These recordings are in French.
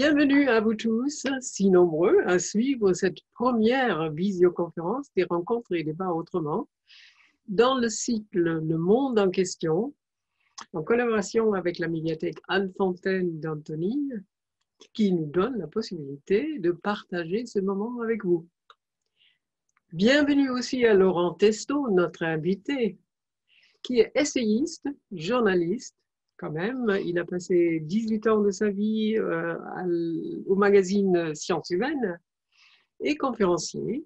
Bienvenue à vous tous, si nombreux, à suivre cette première visioconférence des rencontres et débats autrement dans le cycle Le Monde en question, en collaboration avec la médiathèque Anne Fontaine d'Antony, qui nous donne la possibilité de partager ce moment avec vous. Bienvenue aussi à Laurent Testo, notre invité, qui est essayiste, journaliste, quand même. Il a passé 18 ans de sa vie euh, au magazine Sciences Humaines et conférencier,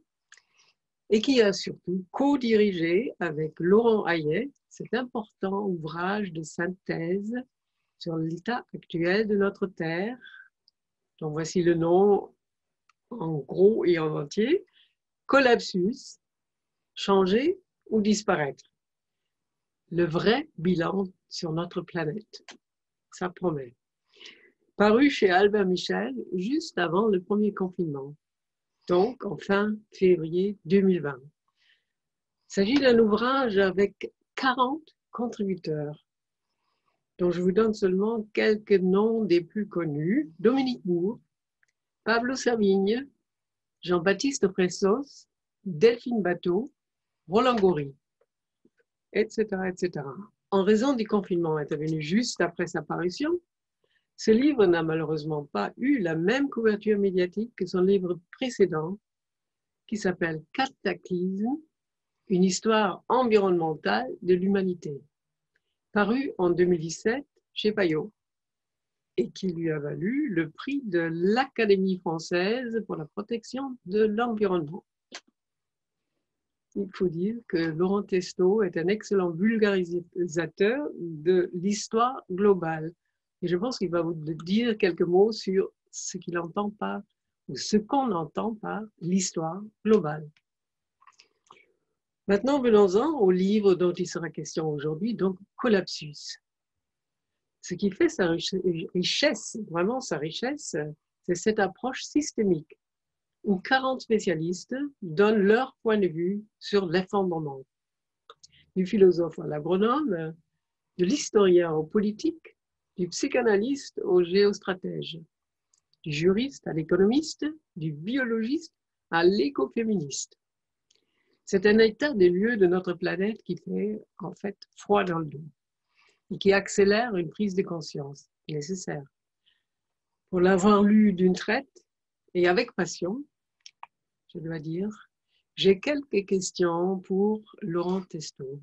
et qui a surtout co-dirigé avec Laurent Hayet cet important ouvrage de synthèse sur l'état actuel de notre Terre, dont voici le nom en gros et en entier, Collapsus, changer ou disparaître. Le vrai bilan sur notre planète. Ça promet. Paru chez Albert Michel juste avant le premier confinement, donc en fin février 2020. Il s'agit d'un ouvrage avec 40 contributeurs, dont je vous donne seulement quelques noms des plus connus. Dominique Moore, Pablo Savigne, Jean-Baptiste Pressos, Delphine Bateau, Roland Goury, etc., etc en raison du confinement intervenu juste après sa parution, ce livre n'a malheureusement pas eu la même couverture médiatique que son livre précédent, qui s'appelle Cataclysme, une histoire environnementale de l'humanité, paru en 2017 chez Payot et qui lui a valu le prix de l'Académie française pour la protection de l'environnement il faut dire que Laurent Testo est un excellent vulgarisateur de l'histoire globale. Et je pense qu'il va vous dire quelques mots sur ce qu'il entend par, ou ce qu'on entend par l'histoire globale. Maintenant, venons-en au livre dont il sera question aujourd'hui, donc Collapsus. Ce qui fait sa richesse, vraiment sa richesse, c'est cette approche systémique où 40 spécialistes donnent leur point de vue sur l'effondrement. Du philosophe à l'agronome, de l'historien au politique, du psychanalyste au géostratège, du juriste à l'économiste, du biologiste à l'écoféministe. C'est un état des lieux de notre planète qui fait en fait froid dans le dos et qui accélère une prise de conscience nécessaire. Pour l'avoir lu d'une traite et avec passion, je dois dire. J'ai quelques questions pour Laurent Testo.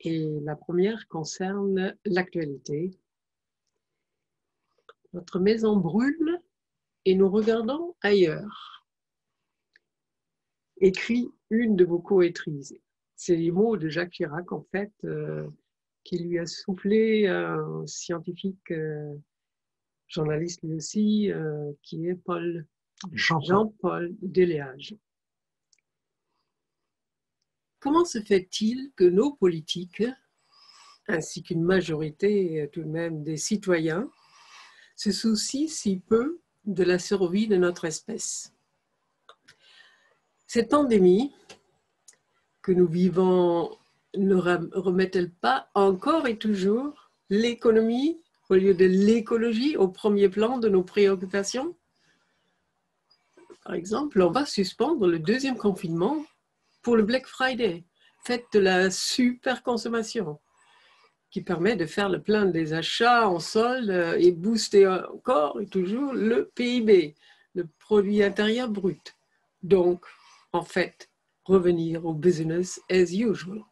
Et la première concerne l'actualité. Notre maison brûle et nous regardons ailleurs. Écrit une de vos coétrises. C'est les mots de Jacques Chirac, en fait, euh, qui lui a soufflé un scientifique, euh, journaliste lui aussi, euh, qui est Paul Jean-Paul Déléage. Comment se fait-il que nos politiques, ainsi qu'une majorité tout de même des citoyens, se soucient si peu de la survie de notre espèce? Cette pandémie que nous vivons ne remet-elle pas encore et toujours l'économie au lieu de l'écologie au premier plan de nos préoccupations? Par exemple, on va suspendre le deuxième confinement pour le Black Friday, fête de la super consommation, qui permet de faire le plein des achats en solde et booster encore et toujours le PIB, le produit intérieur brut. Donc, en fait, revenir au business as usual.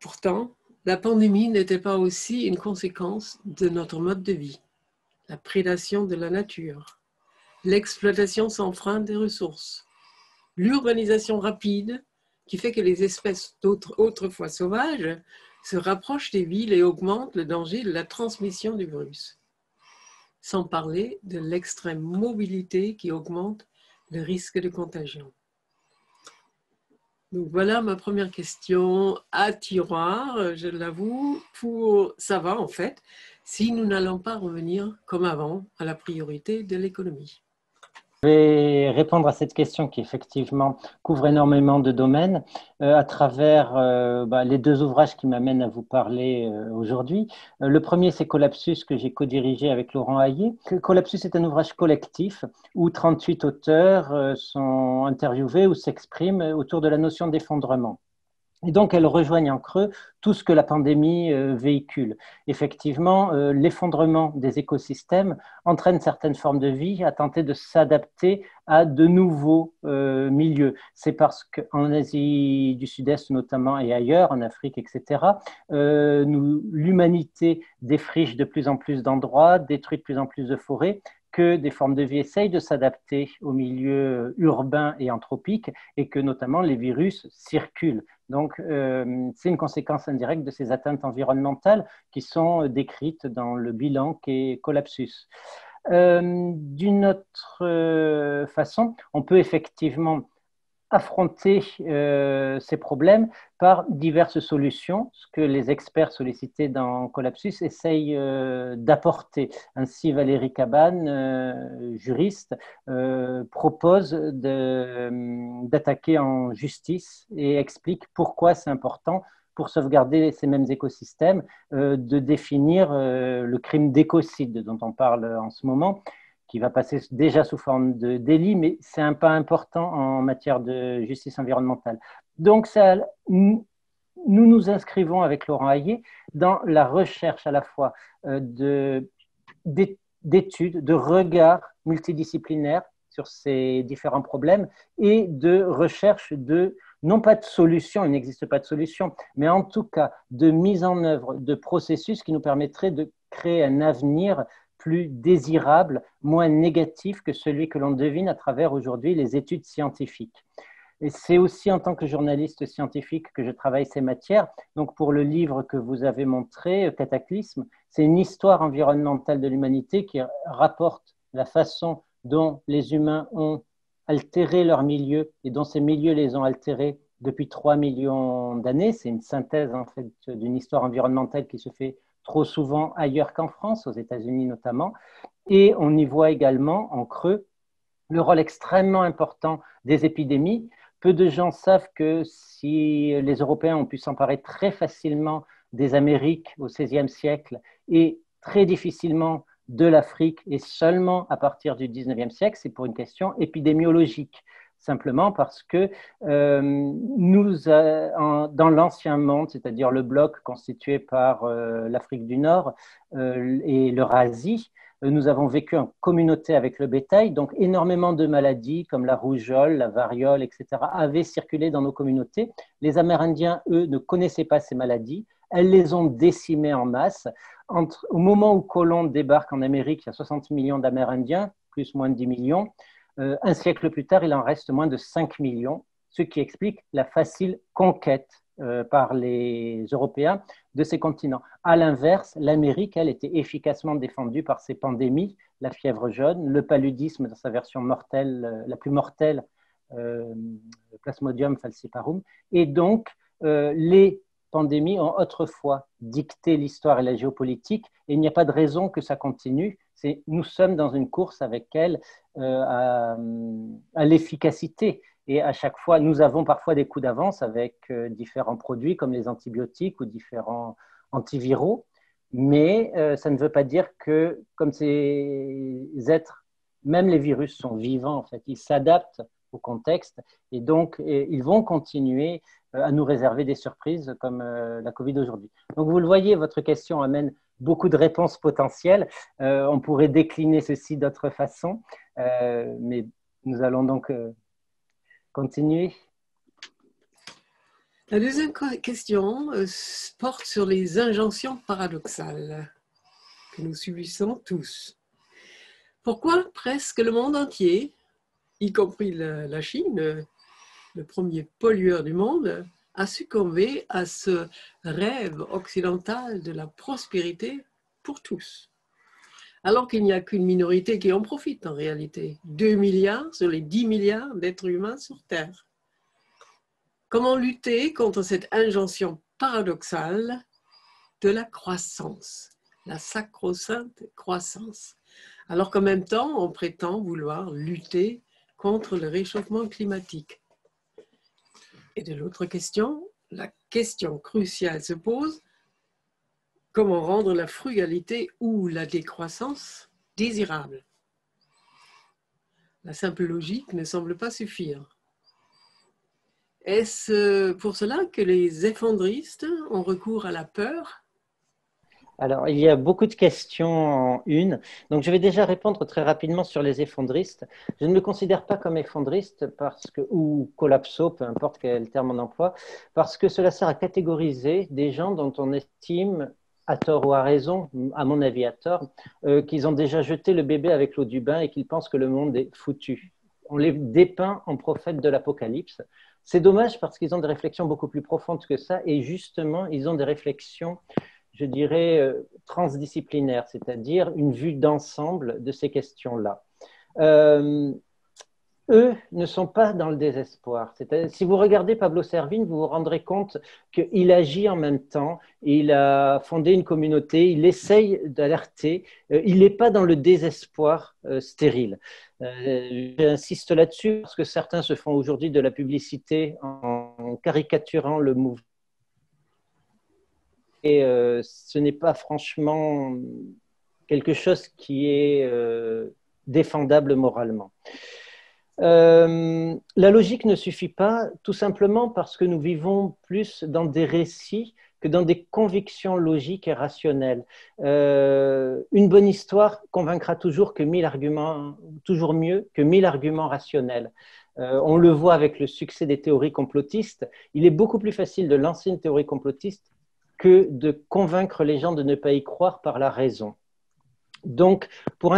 Pourtant, la pandémie n'était pas aussi une conséquence de notre mode de vie la prédation de la nature, l'exploitation sans frein des ressources, l'urbanisation rapide qui fait que les espèces autrefois sauvages se rapprochent des villes et augmentent le danger de la transmission du virus. Sans parler de l'extrême mobilité qui augmente le risque de contagion. Donc voilà ma première question à tiroir, je l'avoue, pour savoir en fait si nous n'allons pas revenir comme avant à la priorité de l'économie. Je vais répondre à cette question qui effectivement couvre énormément de domaines euh, à travers euh, bah, les deux ouvrages qui m'amènent à vous parler euh, aujourd'hui. le premier, c'est Collapsus que j'ai co-dirigé avec Laurent Hayé. Collapsus est un ouvrage collectif où 38 auteurs sont interviewés ou s'expriment autour de la notion d'effondrement. Et donc, elles rejoignent en creux tout ce que la pandémie euh, véhicule. Effectivement, euh, l'effondrement des écosystèmes entraîne certaines formes de vie à tenter de s'adapter à de nouveaux euh, milieux. C'est parce qu'en Asie du Sud-Est notamment et ailleurs, en Afrique, etc., l'humanité défriche de plus en plus d'endroits, détruit de plus en plus de forêts, que des formes de vie essayent de s'adapter au milieu urbain et anthropique et que notamment les virus circulent. Donc, euh, c'est une conséquence indirecte de ces atteintes environnementales qui sont décrites dans le bilan qui est Collapsus. Euh, d'une autre euh, façon, on peut effectivement affronter euh, ces problèmes par diverses solutions, ce que les experts sollicités dans Collapsus essayent euh, d'apporter. Ainsi, Valérie Cabane, euh, juriste, propose d'attaquer en justice et explique pourquoi c'est important pour sauvegarder ces mêmes écosystèmes, de définir le crime d'écocide dont on parle en ce moment, qui va passer déjà sous forme de délit, mais c'est un pas important en matière de justice environnementale. Donc, nous nous inscrivons avec Laurent Hayé dans la recherche à la fois euh, d'études, de regards multidisciplinaires sur ces différents problèmes et de recherche de, non pas de solution, il n'existe pas de solution, mais en tout cas de mise en œuvre de processus qui nous permettraient de créer un avenir plus désirable, moins négatif que celui que l'on devine à travers aujourd'hui les études scientifiques. C'est aussi en tant que journaliste scientifique que je travaille ces matières. Donc pour le livre que vous avez montré, Cataclysme, c'est une histoire environnementale de l'humanité qui rapporte la façon dont les humains ont altéré leur milieu et dont ces milieux les ont altérés depuis 3 millions d'années. C'est une synthèse en fait d'une histoire environnementale qui se fait trop souvent ailleurs qu'en France, aux États-Unis notamment. Et on y voit également en creux le rôle extrêmement important des épidémies. Peu de gens savent que si les Européens ont pu s'emparer très facilement des Amériques au XVIe siècle et très difficilement de l'Afrique et seulement à partir du XIXe siècle, c'est pour une question épidémiologique simplement parce que euh, nous, dans l'ancien monde, c'est-à-dire le bloc constitué par euh, l'Afrique du Nord euh, et l'Eurasie, nous avons vécu en communauté avec le bétail, donc énormément de maladies comme la rougeole, la variole, etc., avaient circulé dans nos communautés. Les Amérindiens, eux, ne connaissaient pas ces maladies. Elles les ont décimées en masse. Au moment où Colomb débarque en Amérique, il y a 60 millions d'Amérindiens, plus ou moins de 10 millions. Euh, un siècle plus tard, il en reste moins de 5 millions, ce qui explique la facile conquête euh, par les Européens de ces continents. À l'inverse, l'Amérique, elle, était efficacement défendue par ces pandémies, la fièvre jaune, le paludisme dans sa version mortelle, euh, la plus mortelle, Plasmodium falciparum, et donc les pandémies ont autrefois dicté l'histoire et la géopolitique, et il n'y a pas de raison que ça continue. Nous sommes dans une course avec elles euh, à, l'efficacité. Et à chaque fois, nous avons parfois des coups d'avance avec euh, différents produits comme les antibiotiques ou différents antiviraux. Mais euh, ça ne veut pas dire que, comme ces êtres, même les virus sont vivants, en fait, ils s'adaptent au contexte et donc ils vont continuer à nous réserver des surprises comme la Covid aujourd'hui. Donc vous le voyez, votre question amène beaucoup de réponses potentielles. Euh, on pourrait décliner ceci d'autres façons, euh, mais nous allons donc euh, continuer. La deuxième question porte sur les injonctions paradoxales que nous subissons tous. Pourquoi presque le monde entier, y compris la Chine, le premier pollueur du monde, a succombé à ce rêve occidental de la prospérité pour tous. Alors qu'il n'y a qu'une minorité qui en profite en réalité, 2 milliards sur les 10 milliards d'êtres humains sur Terre. Comment lutter contre cette injonction paradoxale de la croissance, la sacro-sainte croissance? Alors qu'en même temps, on prétend vouloir lutter contre le réchauffement climatique. Et de l'autre question, la question cruciale se pose, comment rendre la frugalité ou la décroissance désirable? La simple logique ne semble pas suffire. Est-ce pour cela que les effondristes ont recours à la peur? Alors, il y a beaucoup de questions en une. Donc, je vais déjà répondre très rapidement sur les effondristes. Je ne me considère pas comme effondriste parce que, ou collapso, peu importe quel terme on emploie, parce que cela sert à catégoriser des gens dont on estime, à tort ou à raison, à mon avis à tort, euh, qu'ils ont déjà jeté le bébé avec l'eau du bain et qu'ils pensent que le monde est foutu. On les dépeint en prophètes de l'Apocalypse. C'est dommage parce qu'ils ont des réflexions beaucoup plus profondes que ça et justement, ils ont des réflexions je dirais, euh, transdisciplinaire, c'est-à-dire une vue d'ensemble de ces questions-là. Euh, eux ne sont pas dans le désespoir. Si vous regardez Pablo Servigne, vous vous rendrez compte qu'il agit en même temps, il a fondé une communauté, il essaye d'alerter, euh, il n'est pas dans le désespoir stérile. J'insiste là-dessus parce que certains se font aujourd'hui de la publicité en caricaturant le mouvement et euh, ce n'est pas franchement quelque chose qui est euh, défendable moralement. Euh, la logique ne suffit pas, tout simplement parce que nous vivons plus dans des récits que dans des convictions logiques et rationnelles. une bonne histoire convaincra toujours que mille arguments, toujours mieux que mille arguments rationnels. on le voit avec le succès des théories complotistes. Il est beaucoup plus facile de lancer une théorie complotiste que de convaincre les gens de ne pas y croire par la raison. Donc, pour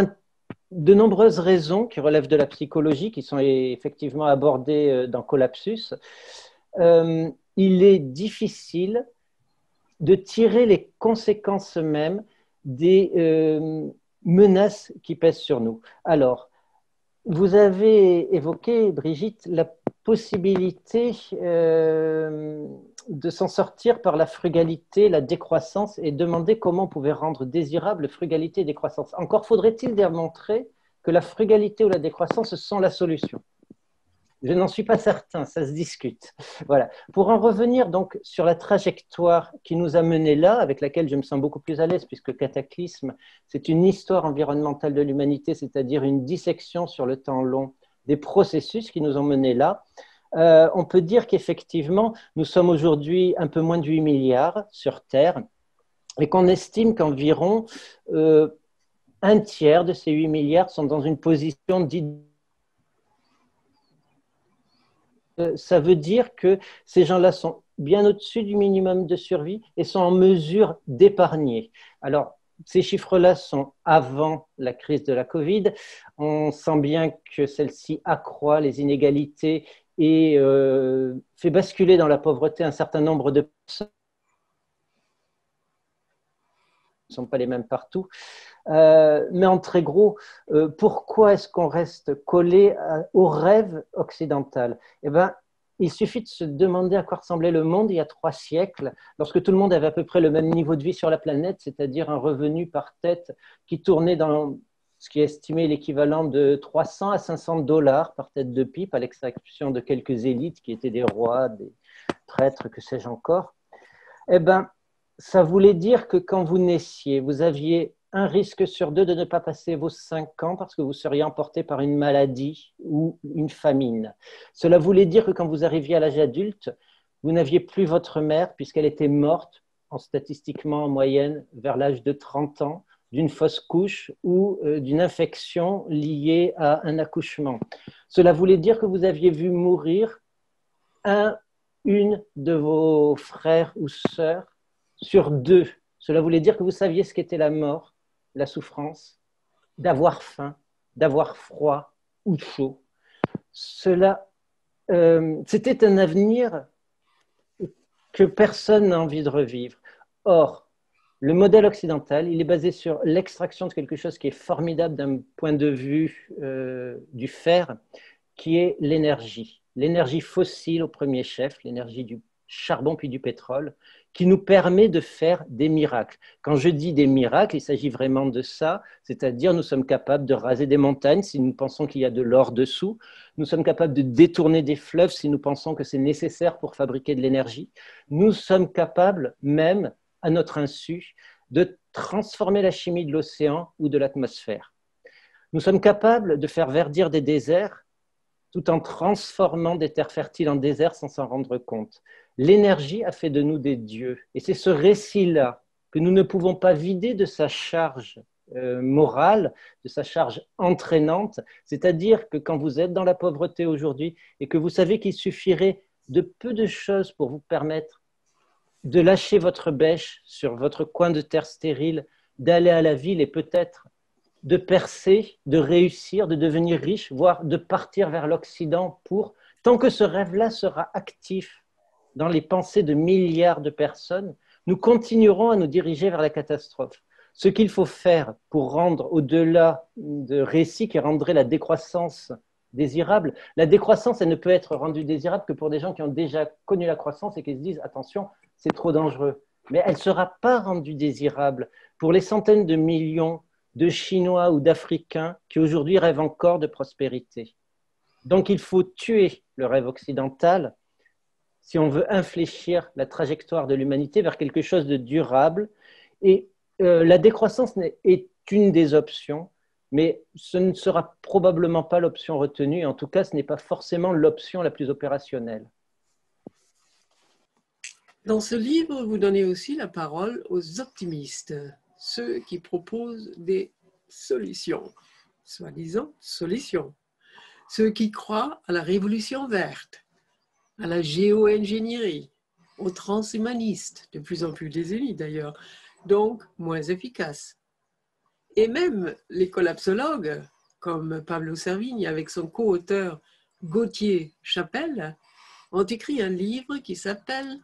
de nombreuses raisons qui relèvent de la psychologie, qui sont effectivement abordées euh, dans Collapsus, euh, il est difficile de tirer les conséquences mêmes des euh, menaces qui pèsent sur nous. Alors, vous avez évoqué, Brigitte, la possibilité de s'en sortir par la frugalité, la décroissance et demander comment on pouvait rendre désirable frugalité et décroissance. Encore faudrait-il démontrer que la frugalité ou la décroissance sont la solution. Je n'en suis pas certain, ça se discute. Voilà. Pour en revenir donc sur la trajectoire qui nous a menés là, avec laquelle je me sens beaucoup plus à l'aise, puisque Cataclysme, c'est une histoire environnementale de l'humanité, c'est-à-dire une dissection sur le temps long des processus qui nous ont menés là. Euh, on peut dire qu'effectivement, nous sommes aujourd'hui un peu moins de 8 milliards sur Terre et qu'on estime qu'environ euh, un tiers de ces 8 milliards sont dans une position dite ça veut dire que ces gens-là sont bien au-dessus du minimum de survie et sont en mesure d'épargner. Alors, ces chiffres-là sont avant la crise de la Covid. On sent bien que celle-ci accroît les inégalités et euh, fait basculer dans la pauvreté un certain nombre de personnes ne sont pas les mêmes partout. Euh, mais en très gros, euh, pourquoi est-ce qu'on reste collé au rêve occidental? Eh bien, il suffit de se demander à quoi ressemblait le monde il y a trois siècles, lorsque tout le monde avait à peu près le même niveau de vie sur la planète, c'est-à-dire un revenu par tête qui tournait dans ce qui est estimé l'équivalent de 300 à 500 dollars par tête de pipe, à l'exception de quelques élites qui étaient des rois, des prêtres, que sais-je encore, eh bien, ça voulait dire que quand vous naissiez, vous aviez un risque sur deux de ne pas passer vos cinq ans parce que vous seriez emporté par une maladie ou une famine. Cela voulait dire que quand vous arriviez à l'âge adulte, vous n'aviez plus votre mère puisqu'elle était morte, en statistiquement en moyenne, vers l'âge de 30 ans d'une fausse couche ou euh, d'une infection liée à un accouchement. Cela voulait dire que vous aviez vu mourir un, une de vos frères ou sœurs sur deux. Cela voulait dire que vous saviez ce qu'était la mort, la souffrance, d'avoir faim, d'avoir froid ou chaud. Cela, euh, c'était un avenir que personne n'a envie de revivre. Or, le modèle occidental, il est basé sur l'extraction de quelque chose qui est formidable d'un point de vue euh, du fer, qui est l'énergie. L'énergie fossile au premier chef, l'énergie du charbon puis du pétrole, qui nous permet de faire des miracles. Quand je dis des miracles, il s'agit vraiment de ça, c'est-à-dire nous sommes capables de raser des montagnes si nous pensons qu'il y a de l'or dessous, nous sommes capables de détourner des fleuves si nous pensons que c'est nécessaire pour fabriquer de l'énergie, nous sommes capables même, à notre insu, de transformer la chimie de l'océan ou de l'atmosphère. Nous sommes capables de faire verdir des déserts tout en transformant des terres fertiles en déserts sans s'en rendre compte. L'énergie a fait de nous des dieux. Et c'est ce récit-là que nous ne pouvons pas vider de sa charge euh, morale, de sa charge entraînante. C'est-à-dire que quand vous êtes dans la pauvreté aujourd'hui et que vous savez qu'il suffirait de peu de choses pour vous permettre de lâcher votre bêche sur votre coin de terre stérile, d'aller à la ville et peut-être de percer, de réussir, de devenir riche, voire de partir vers l'Occident pour, tant que ce rêve-là sera actif dans les pensées de milliards de personnes, nous continuerons à nous diriger vers la catastrophe. Ce qu'il faut faire pour rendre au-delà de récits qui rendraient la décroissance désirable, la décroissance, elle ne peut être rendue désirable que pour des gens qui ont déjà connu la croissance et qui se disent attention, c'est trop dangereux. Mais elle ne sera pas rendue désirable pour les centaines de millions de Chinois ou d'Africains qui aujourd'hui rêvent encore de prospérité. Donc il faut tuer le rêve occidental si on veut infléchir la trajectoire de l'humanité vers quelque chose de durable. Et euh, la décroissance est une des options, mais ce ne sera probablement pas l'option retenue. En tout cas, ce n'est pas forcément l'option la plus opérationnelle. Dans ce livre, vous donnez aussi la parole aux optimistes ceux qui proposent des solutions, soi-disant solutions, ceux qui croient à la révolution verte, à la géo-ingénierie, aux transhumanistes, de plus en plus désunis d'ailleurs, donc moins efficaces. Et même les collapsologues, comme Pablo Servigne avec son co-auteur Gauthier Chapelle, ont écrit un livre qui s'appelle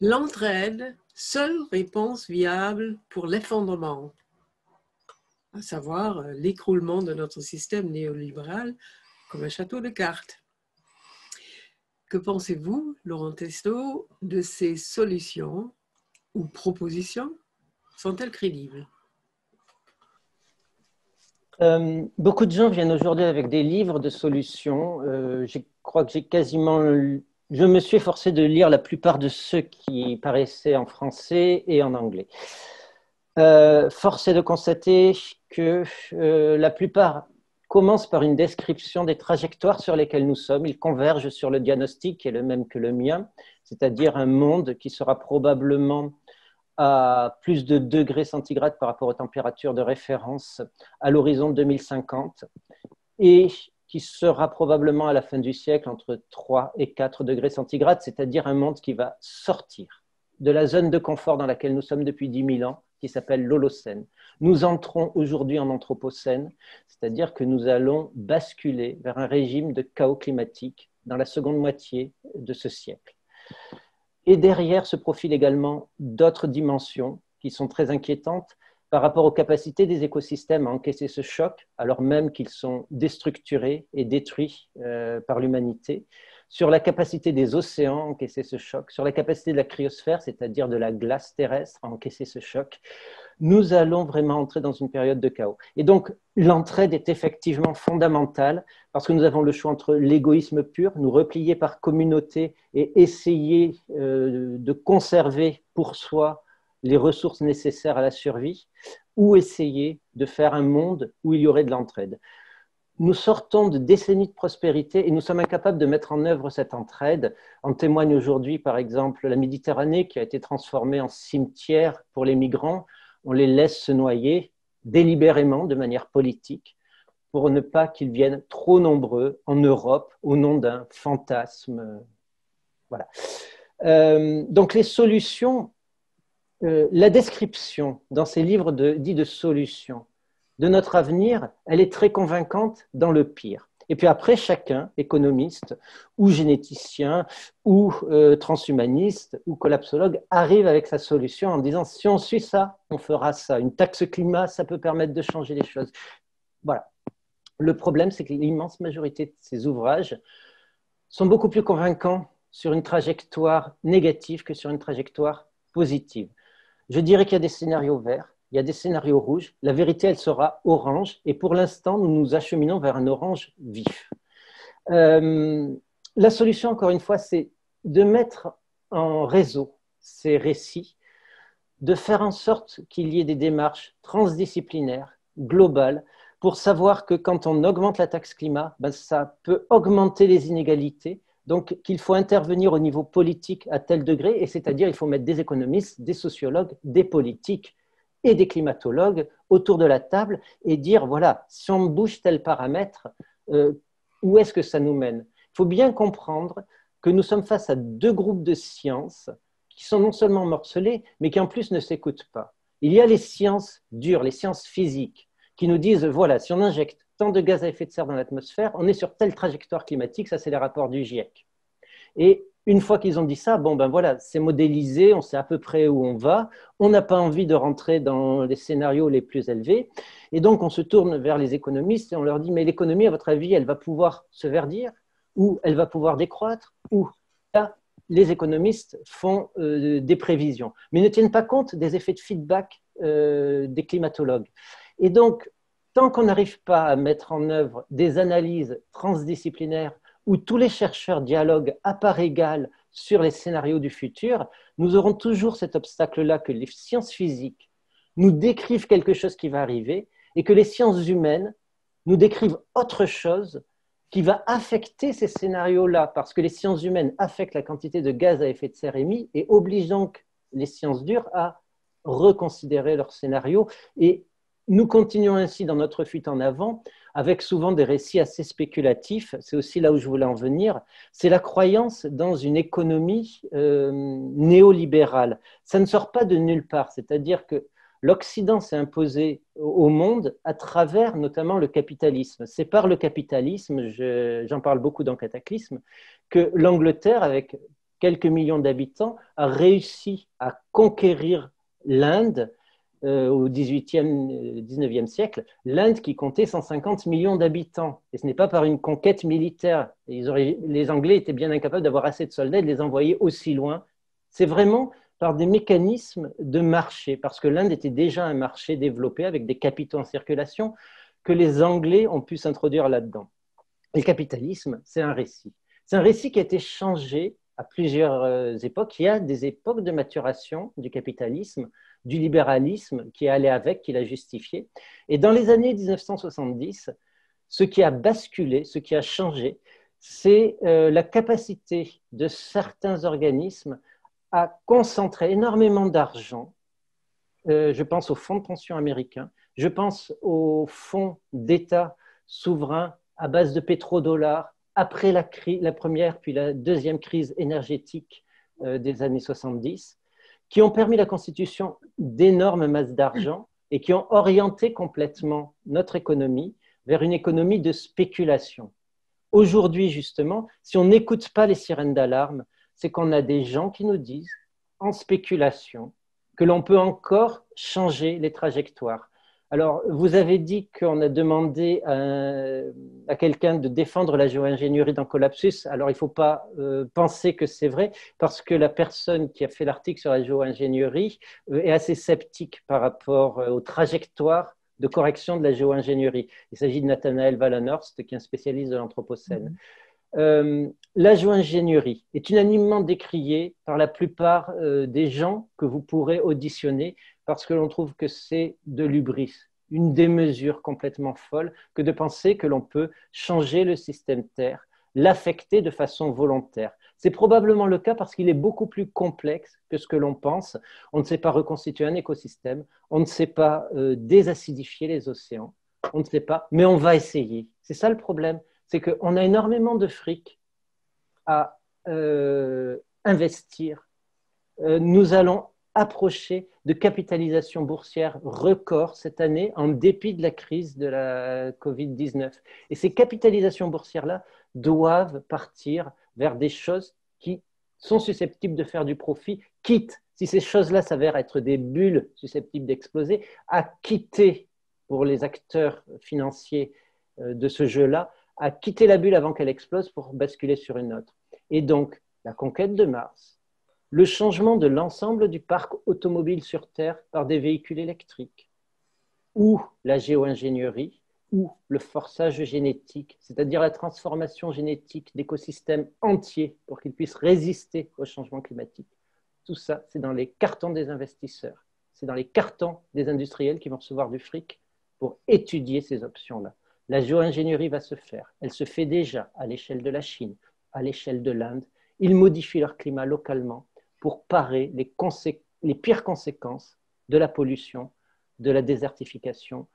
L'entraide seule réponse viable pour l'effondrement, à savoir euh, l'écroulement de notre système néolibéral comme un château de cartes. Que pensez-vous, Laurent Testo, de ces solutions ou propositions? Sont-elles crédibles? Euh, beaucoup de gens viennent aujourd'hui avec des livres de solutions. Euh, je crois que j'ai quasiment je me suis forcé de lire la plupart de ceux qui paraissaient en français et en anglais. Euh, force est de constater que euh, la plupart commencent par une description des trajectoires sur lesquelles nous sommes. Ils convergent sur le diagnostic qui est le même que le mien, c'est-à-dire un monde qui sera probablement à plus de degrés centigrades par rapport aux températures de référence à l'horizon 2050 et qui sera probablement à la fin du siècle entre 3 et 4 degrés centigrades, c'est-à-dire un monde qui va sortir de la zone de confort dans laquelle nous sommes depuis 10 000 ans, qui s'appelle l'Holocène. Nous entrons aujourd'hui en Anthropocène, c'est-à-dire que nous allons basculer vers un régime de chaos climatique dans la seconde moitié de ce siècle. Et derrière se profilent également d'autres dimensions qui sont très inquiétantes, par rapport aux capacités des écosystèmes à encaisser ce choc, alors même qu'ils sont déstructurés et détruits euh, par l'humanité, sur la capacité des océans à encaisser ce choc, sur la capacité de la cryosphère, c'est-à-dire de la glace terrestre à encaisser ce choc, nous allons vraiment entrer dans une période de chaos. Et donc, l'entraide est effectivement fondamentale parce que nous avons le choix entre l'égoïsme pur, nous replier par communauté et essayer euh, de conserver pour soi les ressources nécessaires à la survie ou essayer de faire un monde où il y aurait de l'entraide. Nous sortons de décennies de prospérité et nous sommes incapables de mettre en œuvre cette entraide. En témoigne aujourd'hui, par exemple, la Méditerranée qui a été transformée en cimetière pour les migrants. On les laisse se noyer délibérément, de manière politique, pour ne pas qu'ils viennent trop nombreux en Europe au nom d'un fantasme. Voilà. Euh, donc les solutions, euh, la description dans ces livres de, dits de solutions de notre avenir, elle est très convaincante dans le pire. Et puis après, chacun, économiste ou généticien ou euh, transhumaniste ou collapsologue, arrive avec sa solution en disant si on suit ça, on fera ça. Une taxe climat, ça peut permettre de changer les choses. Voilà. Le problème, c'est que l'immense majorité de ces ouvrages sont beaucoup plus convaincants sur une trajectoire négative que sur une trajectoire positive. Je dirais qu'il y a des scénarios verts, il y a des scénarios rouges. La vérité, elle sera orange. Et pour l'instant, nous nous acheminons vers un orange vif. Euh, la solution, encore une fois, c'est de mettre en réseau ces récits, de faire en sorte qu'il y ait des démarches transdisciplinaires, globales, pour savoir que quand on augmente la taxe climat, ben ça peut augmenter les inégalités, donc qu'il faut intervenir au niveau politique à tel degré, et c'est-à-dire il faut mettre des économistes, des sociologues, des politiques et des climatologues autour de la table et dire, voilà, si on bouge tel paramètre, euh, où est-ce que ça nous mène? Il faut bien comprendre que nous sommes face à deux groupes de sciences qui sont non seulement morcelés, mais qui en plus ne s'écoutent pas. Il y a les sciences dures, les sciences physiques, qui nous disent, voilà, si on injecte tant de gaz à effet de serre dans l'atmosphère, on est sur telle trajectoire climatique, ça c'est les rapports du GIEC. Et une fois qu'ils ont dit ça, bon ben voilà, c'est modélisé, on sait à peu près où on va, on n'a pas envie de rentrer dans les scénarios les plus élevés, et donc on se tourne vers les économistes et on leur dit, mais l'économie, à votre avis, elle va pouvoir se verdir, ou elle va pouvoir décroître, ou là, les économistes font euh, des prévisions, mais ne tiennent pas compte des effets de feedback euh, des climatologues. Et donc, tant qu'on n'arrive pas à mettre en œuvre des analyses transdisciplinaires où tous les chercheurs dialoguent à part égale sur les scénarios du futur, nous aurons toujours cet obstacle-là que les sciences physiques nous décrivent quelque chose qui va arriver et que les sciences humaines nous décrivent autre chose qui va affecter ces scénarios-là, parce que les sciences humaines affectent la quantité de gaz à effet de serre émis et obligent donc les sciences dures à reconsidérer leurs scénarios et nous continuons ainsi dans notre fuite en avant avec souvent des récits assez spéculatifs. C'est aussi là où je voulais en venir. C'est la croyance dans une économie euh, néolibérale. Ça ne sort pas de nulle part. C'est-à-dire que l'Occident s'est imposé au monde à travers notamment le capitalisme. C'est par le capitalisme, j'en parle beaucoup dans Cataclysme, que l'Angleterre, avec quelques millions d'habitants, a réussi à conquérir l'Inde euh, au XVIIIe, XIXe siècle, l'Inde qui comptait 150 millions d'habitants. Et ce n'est pas par une conquête militaire. les Anglais étaient bien incapables d'avoir assez de soldats et de les envoyer aussi loin. C'est vraiment par des mécanismes de marché, parce que l'Inde était déjà un marché développé avec des capitaux en circulation, que les Anglais ont pu s'introduire là-dedans. le capitalisme, c'est un récit. C'est un récit qui a été changé à plusieurs euh, époques. Il y a des époques de maturation du capitalisme du libéralisme qui est allé avec, qui l'a justifié. Et dans les années 1970, ce qui a basculé, ce qui a changé, c'est euh, la capacité de certains organismes à concentrer énormément d'argent. Euh, je pense aux fonds de pension américains, je pense aux fonds d'État souverains à base de pétrodollars après la, la, première puis la deuxième crise énergétique euh, des années 70 qui ont permis la constitution d'énormes masses d'argent et qui ont orienté complètement notre économie vers une économie de spéculation. Aujourd'hui, justement, si on n'écoute pas les sirènes d'alarme, c'est qu'on a des gens qui nous disent, en spéculation, que l'on peut encore changer les trajectoires. Alors, vous avez dit qu'on a demandé à, quelqu'un de défendre la géo-ingénierie dans Collapsus. Alors, il ne faut pas euh, penser que c'est vrai, parce que la personne qui a fait l'article sur la géo-ingénierie euh, est assez sceptique par rapport euh, aux trajectoires de correction de la géo-ingénierie. Il s'agit de Nathanael Wallenhorst, qui est un spécialiste de l'Anthropocène. Mm-hmm. la géo-ingénierie est unanimement décriée par la plupart des gens que vous pourrez auditionner parce que l'on trouve que c'est de l'ubris, une démesure complètement folle que de penser que l'on peut changer le système Terre, l'affecter de façon volontaire. C'est probablement le cas parce qu'il est beaucoup plus complexe que ce que l'on pense. On ne sait pas reconstituer un écosystème, on ne sait pas euh, désacidifier les océans, on ne sait pas, mais on va essayer. C'est ça le problème, c'est qu'on a énormément de fric à euh, investir. Euh, nous allons approcher de capitalisation boursière record cette année en dépit de la crise de la Covid-19. Et ces capitalisations boursières-là doivent partir vers des choses qui sont susceptibles de faire du profit, quitte, si ces choses-là s'avèrent être des bulles susceptibles d'exploser, à quitter pour les acteurs financiers euh, de ce jeu-là, à quitter la bulle avant qu'elle explose pour basculer sur une autre. Et donc, la conquête de Mars, le changement de l'ensemble du parc automobile sur Terre par des véhicules électriques, ou la géo-ingénierie, ou le forçage génétique, c'est-à-dire la transformation génétique d'écosystèmes entiers pour qu'ils puissent résister au changement climatique. Tout ça, c'est dans les cartons des investisseurs, c'est dans les cartons des industriels qui vont recevoir du fric pour étudier ces options-là. La géo-ingénierie va se faire. Elle se fait déjà à l'échelle de la Chine, à l'échelle de l'Inde. Ils modifient leur climat localement pour parer les, pires conséquences de la pollution, de la désertification,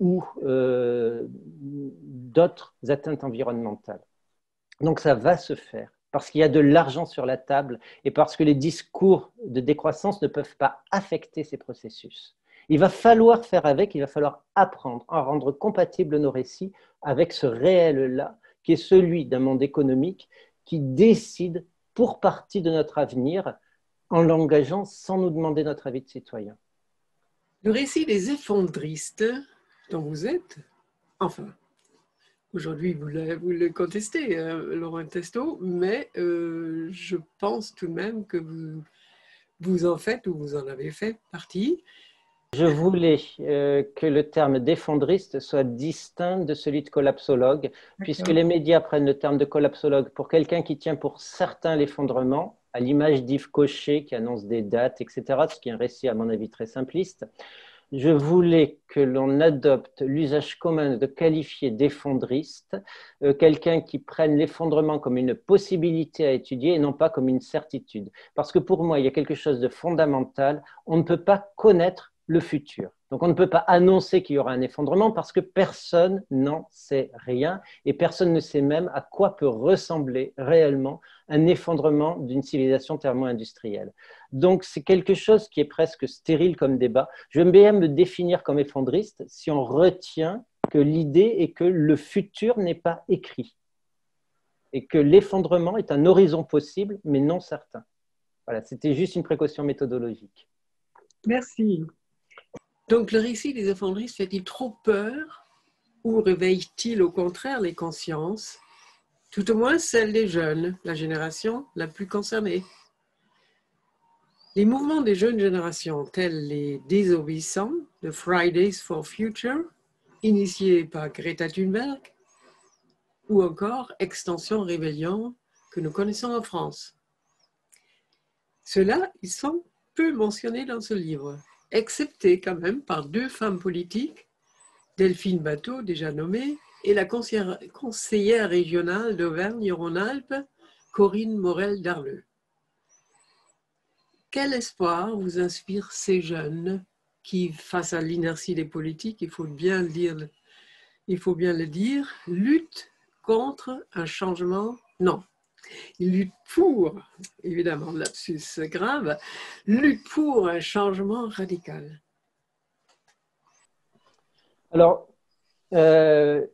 ou euh, d'autres atteintes environnementales. Donc ça va se faire parce qu'il y a de l'argent sur la table et parce que les discours de décroissance ne peuvent pas affecter ces processus. Il va falloir faire avec, il va falloir apprendre à rendre compatibles nos récits avec ce réel-là, qui est celui d'un monde économique qui décide pour partie de notre avenir en l'engageant sans nous demander notre avis de citoyen. Le récit des effondristes dont vous êtes, enfin, aujourd'hui vous le, contestez, euh, Laurent Testo, mais euh, je pense tout de même que vous, vous en faites ou vous en avez fait partie. Je voulais euh, que le terme d'effondriste soit distinct de celui de collapsologue, puisque les médias prennent le terme de collapsologue pour quelqu'un qui tient pour certain l'effondrement, à l'image d'Yves Cochet qui annonce des dates, etc., ce qui est un récit à mon avis très simpliste je voulais que l'on adopte l'usage commun de qualifier d'effondriste euh, quelqu'un qui prenne l'effondrement comme une possibilité à étudier et non pas comme une certitude. Parce que pour moi, il y a quelque chose de fondamental. On ne peut pas connaître le futur. Donc on ne peut pas annoncer qu'il y aura un effondrement parce que personne n'en sait rien et personne ne sait même à quoi peut ressembler réellement un effondrement d'une civilisation thermo-industrielle. Donc c'est quelque chose qui est presque stérile comme débat. Je vais bien me définir comme effondriste si on retient que l'idée est que le futur n'est pas écrit et que l'effondrement est un horizon possible mais non certain. Voilà, c'était juste une précaution méthodologique. Merci. Donc le récit des effondristes fait-il trop peur ou réveille-t-il au contraire les consciences, tout au moins celles des jeunes, la génération la plus concernée? Les mouvements des jeunes générations, tels les désobéissants de Fridays for Future, initiés par Greta Thunberg, ou encore Extension Rébellion, que nous connaissons en France. Ceux-là, ils sont peu mentionnés dans ce livre excepté quand même par deux femmes politiques, Delphine Bateau, déjà nommée, et la conseillère, régionale d'Auvergne-Rhône-Alpes, Corinne Morel-Darleux. Quel espoir vous inspirent ces jeunes qui, face à l'inertie des politiques, il faut bien le dire, il faut bien le dire, luttent contre un changement? Non, il lutte pour, évidemment, lapsus grave, lutte pour un changement radical. Alors, euh,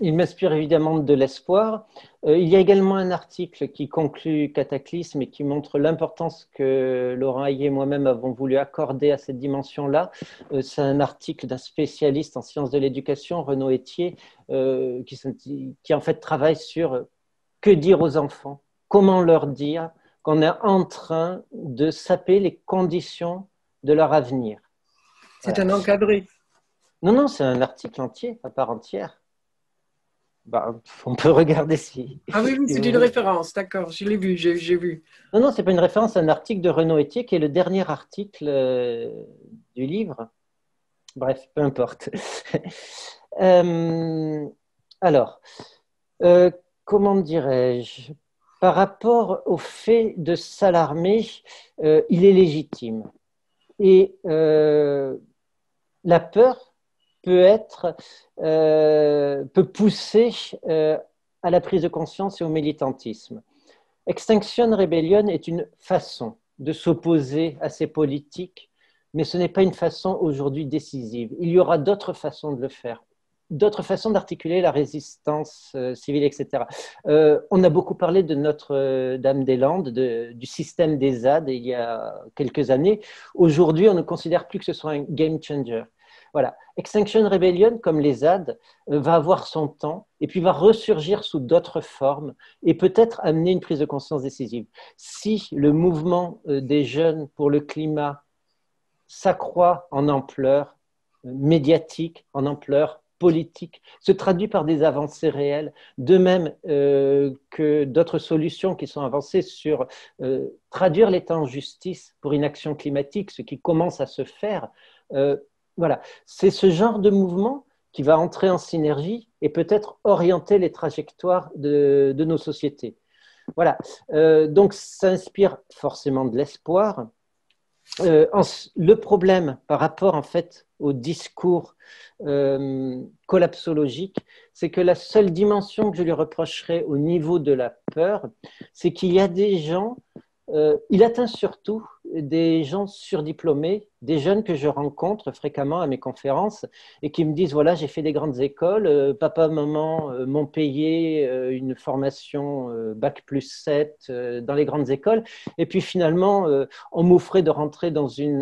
il m'inspire évidemment de l'espoir. Euh, il y a également un article qui conclut Cataclysme et qui montre l'importance que Laurent Hayé et moi-même avons voulu accorder à cette dimension-là. Euh, c'est un article d'un spécialiste en sciences de l'éducation, Renaud Etier, qui, qui en fait travaille sur que dire aux enfants? Comment leur dire qu'on est en train de saper les conditions de leur avenir? C'est un encadré. Non, non, c'est un article entier, à part entière. Bah, on peut regarder si. Ah oui, c'est une référence, d'accord, je l'ai vu, j'ai vu. Non, non, c'est pas une référence, c'est un article de Renaud Etier qui est le dernier article euh, du livre. Bref, peu importe. Euh, alors, euh, comment dirais-je par rapport au fait de s'alarmer, euh, il est légitime. Et euh, la peur peut être, euh, peut pousser à la prise de conscience et au militantisme. Extinction Rebellion est une façon de s'opposer à ces politiques, mais ce n'est pas une façon aujourd'hui décisive. Il y aura d'autres façons de le faire d'autres façons d'articuler la résistance euh, civile, etc. Euh, on a beaucoup parlé de Notre-Dame-des-Landes, du système des ZAD il y a quelques années. Aujourd'hui, on ne considère plus que ce soit un game changer. Voilà. Extinction Rebellion, comme les ZAD, euh, va avoir son temps et puis va ressurgir sous d'autres formes et peut-être amener une prise de conscience décisive. Si le mouvement euh, des jeunes pour le climat s'accroît en ampleur euh, médiatique, en ampleur politique, se traduit par des avancées réelles, de même que d'autres solutions qui sont avancées sur traduire l'État en justice pour une action climatique, ce qui commence à se faire, voilà, c'est ce genre de mouvement qui va entrer en synergie et peut-être orienter les trajectoires de, nos sociétés. Voilà, euh, donc ça inspire forcément de l'espoir. Euh, le problème par rapport en fait au discours euh, collapsologique, c'est que la seule dimension que je lui reprocherais au niveau de la peur, c'est qu'il y a des gens, il atteint surtout des gens surdiplômés, des jeunes que je rencontre fréquemment à mes conférences et qui me disent voilà, j'ai fait des grandes écoles, euh, papa, maman euh, m'ont payé euh, une formation bac plus 7 dans les grandes écoles, et puis finalement, on m'offrait de rentrer dans une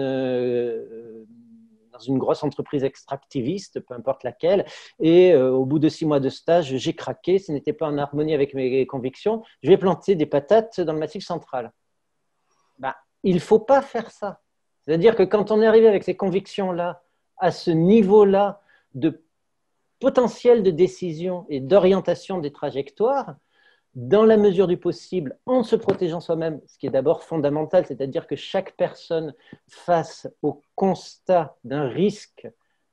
dans une grosse entreprise extractiviste, peu importe laquelle. Et au bout de six mois de stage, j'ai craqué. Ce n'était pas en harmonie avec mes convictions. Je vais planter des patates dans le massif central. Bah, il ne faut pas faire ça. C'est-à-dire que quand on est arrivé avec ces convictions-là, à ce niveau-là de potentiel de décision et d'orientation des trajectoires, dans la mesure du possible, en se protégeant soi-même, ce qui est d'abord fondamental, c'est-à-dire que chaque personne face au constat d'un risque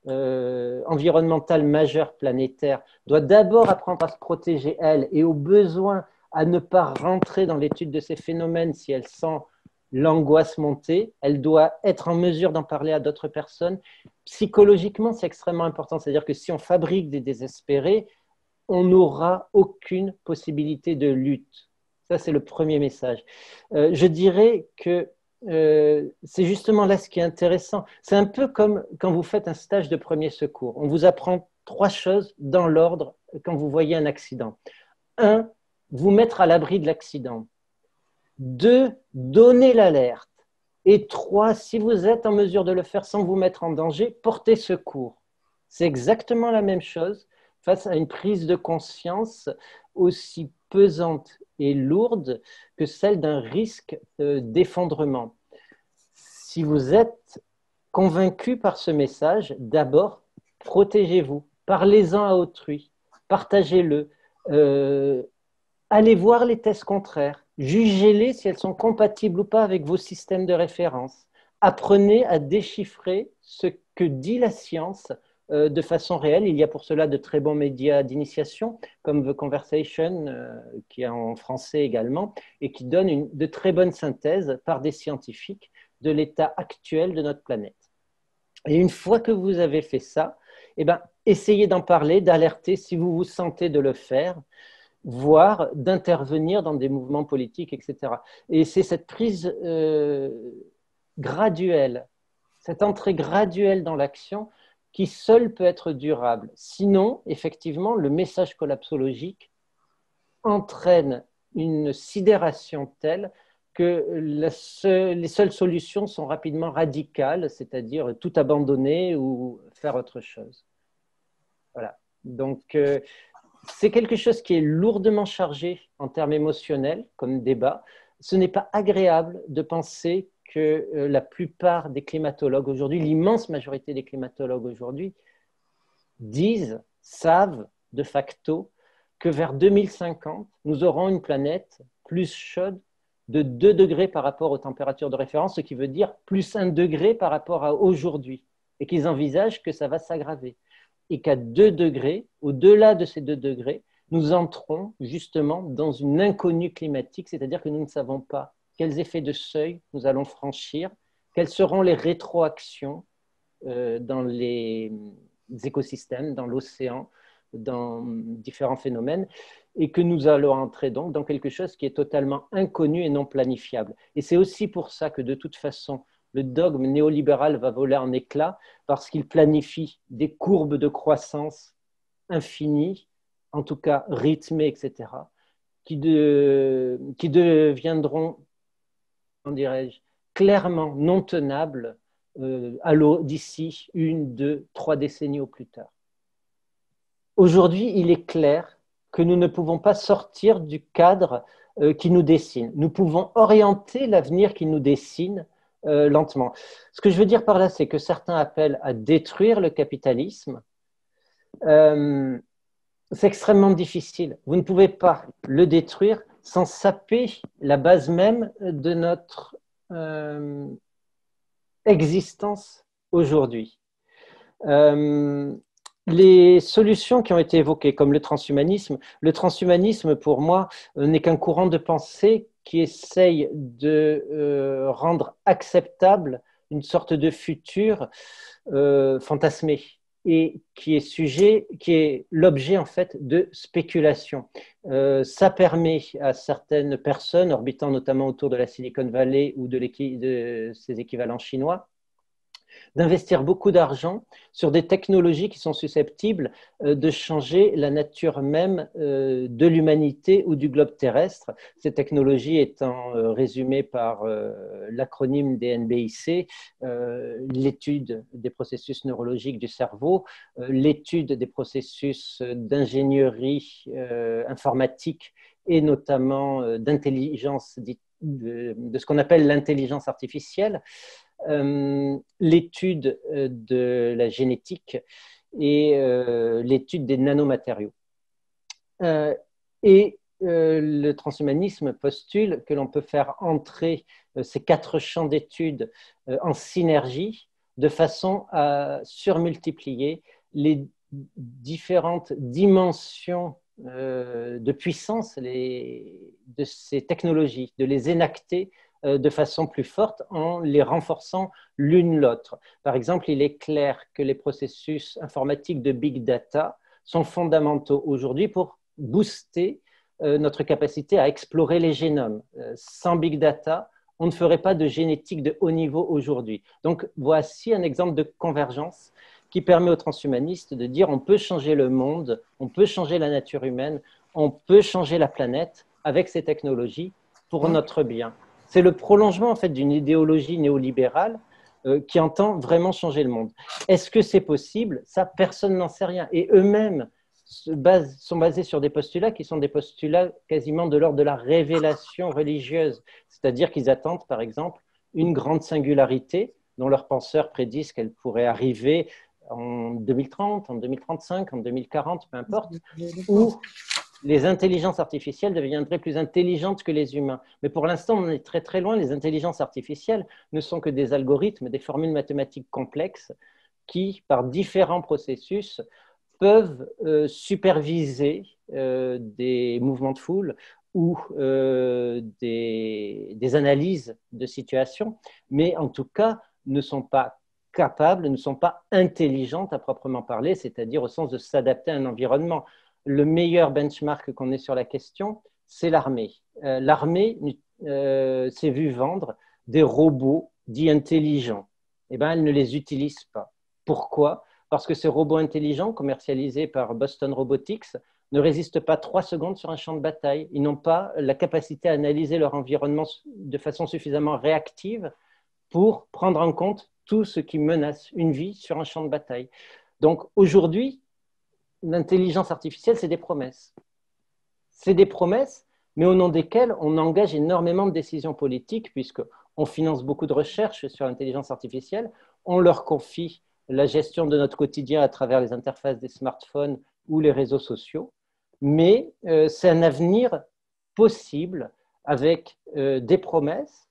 euh, environnemental majeur planétaire doit d'abord apprendre à se protéger elle et au besoin à ne pas rentrer dans l'étude de ces phénomènes si elle sent l'angoisse monter, elle doit être en mesure d'en parler à d'autres personnes. Psychologiquement, c'est extrêmement important. C'est-à-dire que si on fabrique des désespérés, on n'aura aucune possibilité de lutte. Ça, c'est le premier message. Euh, je dirais que euh, c'est justement là ce qui est intéressant. C'est un peu comme quand vous faites un stage de premier secours. On vous apprend trois choses dans l'ordre quand vous voyez un accident. Un, vous mettre à l'abri de l'accident. Deux, donner l'alerte. Et trois, si vous êtes en mesure de le faire sans vous mettre en danger, portez secours. C'est exactement la même chose face à une prise de conscience aussi pesante et lourde que celle d'un risque euh, d'effondrement. Si vous êtes convaincu par ce message, d'abord, protégez-vous, parlez-en à autrui, partagez-le, euh, allez voir les tests contraires, Jugez-les si elles sont compatibles ou pas avec vos systèmes de référence. Apprenez à déchiffrer ce que dit la science euh, de façon réelle. Il y a pour cela de très bons médias d'initiation, comme The Conversation, euh, qui est en français également, et qui donne de très bonnes synthèses par des scientifiques de l'état actuel de notre planète. Et une fois que vous avez fait ça, eh ben, essayez d'en parler, d'alerter si vous vous sentez de le faire voire d'intervenir dans des mouvements politiques, etc. Et c'est cette prise euh, graduelle, cette entrée graduelle dans l'action qui seule peut être durable. Sinon, effectivement, le message collapsologique entraîne une sidération telle que les seules solutions sont rapidement radicales, c'est-à-dire tout abandonner ou faire autre chose. Voilà. Donc, euh, c'est quelque chose qui est lourdement chargé en termes émotionnels comme débat. Ce n'est pas agréable de penser que euh, la plupart des climatologues aujourd'hui, l'immense majorité des climatologues aujourd'hui, disent, savent de facto que vers 2050, nous aurons une planète plus chaude de 2 degrés par rapport aux températures de référence, ce qui veut dire plus 1 degré par rapport à aujourd'hui, et qu'ils envisagent que ça va s'aggraver et qu'à 2 degrés, au-delà de ces 2 degrés, nous entrons justement dans une inconnue climatique, c'est-à-dire que nous ne savons pas quels effets de seuil nous allons franchir, quelles seront les rétroactions euh, dans les écosystèmes, dans l'océan, dans différents phénomènes, et que nous allons entrer donc dans quelque chose qui est totalement inconnu et non planifiable. Et c'est aussi pour ça que de toute façon, le dogme néolibéral va voler en éclats parce qu'il planifie des courbes de croissance infinies, en tout cas rythmées, etc., qui, deviendront, dirais-je, clairement non tenables d'ici une, deux, trois décennies au plus tard. Aujourd'hui, il est clair que nous ne pouvons pas sortir du cadre qui nous dessine. Nous pouvons orienter l'avenir qui nous dessine lentement. Ce que je veux dire par là, c'est que certains appellent à détruire le capitalisme. Euh, c'est extrêmement difficile. Vous ne pouvez pas le détruire sans saper la base même de notre euh, existence aujourd'hui. Euh, les solutions qui ont été évoquées, comme le transhumanisme, le transhumanisme, pour moi, n'est qu'un courant de pensée qui essaye de rendre acceptable une sorte de futur fantasmé et qui est sujet, qui est l'objet en fait de spéculation. Euh, ça permet à certaines personnes orbitant notamment autour de la Silicon Valley ou de ses équivalents chinois d'investir beaucoup d'argent sur des technologies qui sont susceptibles euh, de changer la nature même euh, de l'humanité ou du globe terrestre. Ces technologies étant euh, résumées par l'acronyme des NBIC, l'étude des processus neurologiques du cerveau, l'étude des processus d'ingénierie informatique et notamment d'intelligence de, ce qu'on appelle l'intelligence artificielle, l'étude euh, de la génétique et euh, l'étude des nanomatériaux. et le transhumanisme postule que l'on peut faire entrer ces quatre champs d'études en synergie de façon à surmultiplier les différentes dimensions de puissance de ces technologies, de les énacter euh, de façon plus forte en les renforçant l'une l'autre. Par exemple, il est clair que les processus informatiques de big data sont fondamentaux aujourd'hui pour booster euh, notre capacité à explorer les génomes. Euh, sans big data, on ne ferait pas de génétique de haut niveau aujourd'hui. Donc voici un exemple de convergence qui permet aux transhumanistes de dire on peut changer le monde, on peut changer la nature humaine, on peut changer la planète avec ces technologies pour notre bien. C'est le prolongement en fait d'une idéologie néolibérale euh, qui entend vraiment changer le monde. Est-ce que c'est possible? Ça, personne n'en sait rien. Et eux-mêmes sont basés sur des postulats qui sont des postulats quasiment de l'ordre de la révélation religieuse. C'est-à-dire qu'ils attendent, par exemple, une grande singularité dont leurs penseurs prédisent qu'elle pourrait arriver en 2030, en 2035, en 2040, peu importe, ou les intelligences artificielles deviendraient plus intelligentes que les humains. Mais pour l'instant, on est très très loin. Les intelligences artificielles ne sont que des algorithmes, des formules mathématiques complexes qui, par différents processus, peuvent euh, superviser euh, des mouvements de foule ou euh, des, des, analyses de situation, mais en tout cas ne sont pas capables, ne sont pas intelligentes à proprement parler, c'est-à-dire au sens de s'adapter à un environnement le meilleur benchmark qu'on ait sur la question, c'est l'armée. Euh, l'armée euh, s'est vue vendre des robots dits intelligents. Eh bien, elle ne les utilise pas. Pourquoi? Parce que ces robots intelligents, commercialisés par Boston Robotics, ne résistent pas trois secondes sur un champ de bataille. Ils n'ont pas la capacité à analyser leur environnement de façon suffisamment réactive pour prendre en compte tout ce qui menace une vie sur un champ de bataille. Donc aujourd'hui, l'intelligence artificielle, c'est des promesses. C'est des promesses, mais au nom desquelles on engage énormément de décisions politiques, puisqu'on finance beaucoup de recherches sur l'intelligence artificielle, on leur confie la gestion de notre quotidien à travers les interfaces des smartphones ou les réseaux sociaux, mais euh, c'est un avenir possible avec euh, des promesses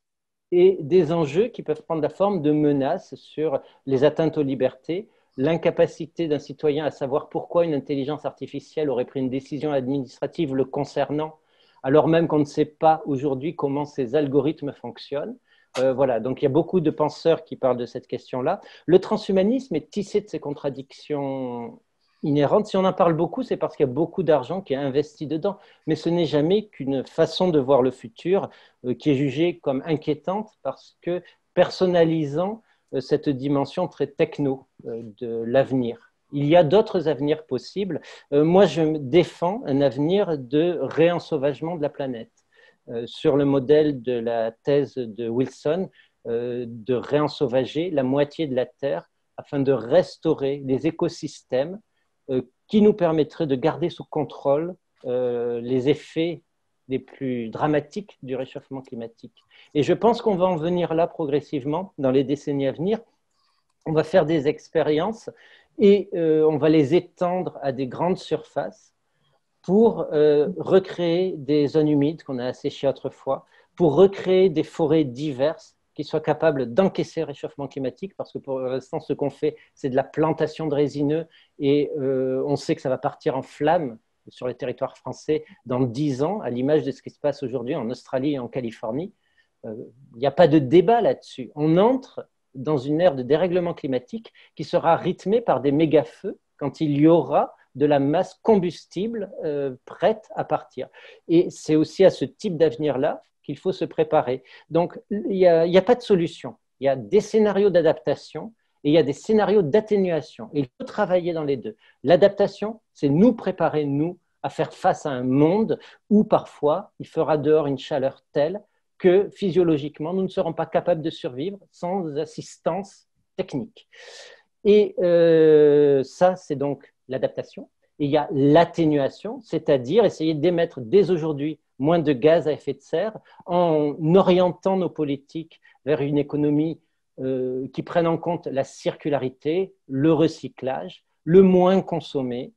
et des enjeux qui peuvent prendre la forme de menaces sur les atteintes aux libertés, l'incapacité d'un citoyen à savoir pourquoi une intelligence artificielle aurait pris une décision administrative le concernant, alors même qu'on ne sait pas aujourd'hui comment ces algorithmes fonctionnent. Euh, voilà, donc il y a beaucoup de penseurs qui parlent de cette question-là. Le transhumanisme est tissé de ces contradictions inhérentes. Si on en parle beaucoup, c'est parce qu'il y a beaucoup d'argent qui est investi dedans. Mais ce n'est jamais qu'une façon de voir le futur euh, qui est jugée comme inquiétante parce que personnalisant cette dimension très techno euh, de l'avenir. Il y a d'autres avenirs possibles. Euh, moi, je défends un avenir de réensauvagement de la planète sur le modèle de la thèse de Wilson, de réensauvager la moitié de la Terre afin de restaurer les écosystèmes qui nous permettraient de garder sous contrôle les effets les plus dramatiques du réchauffement climatique. Et je pense qu'on va en venir là progressivement dans les décennies à venir. On va faire des expériences et euh, on va les étendre à des grandes surfaces pour euh, recréer des zones humides qu'on a asséchées autrefois, pour recréer des forêts diverses qui soient capables d'encaisser le réchauffement climatique, parce que pour l'instant, ce qu'on fait, c'est de la plantation de résineux, et euh, on sait que ça va partir en flammes sur les territoires français dans dix ans, à l'image de ce qui se passe aujourd'hui en Australie et en Californie. Il n'y a pas de débat là-dessus. On entre dans une ère de dérèglement climatique qui sera rythmée par des méga-feux quand il y aura de la masse combustible euh, prête à partir. Et c'est aussi à ce type d'avenir-là qu'il faut se préparer. Donc, il n'y a, pas de solution. Il y a des scénarios d'adaptation et il y a des scénarios d'atténuation. Il faut travailler dans les deux. L'adaptation, c'est nous préparer, nous, à faire face à un monde où parfois il fera dehors une chaleur telle que physiologiquement, nous ne serons pas capables de survivre sans assistance technique. Et euh, ça, c'est donc l'adaptation. il y a l'atténuation, c'est-à-dire essayer d'émettre dès aujourd'hui moins de gaz à effet de serre en orientant nos politiques vers une économie euh, qui prenne en compte la circularité, le recyclage, le moins consommé,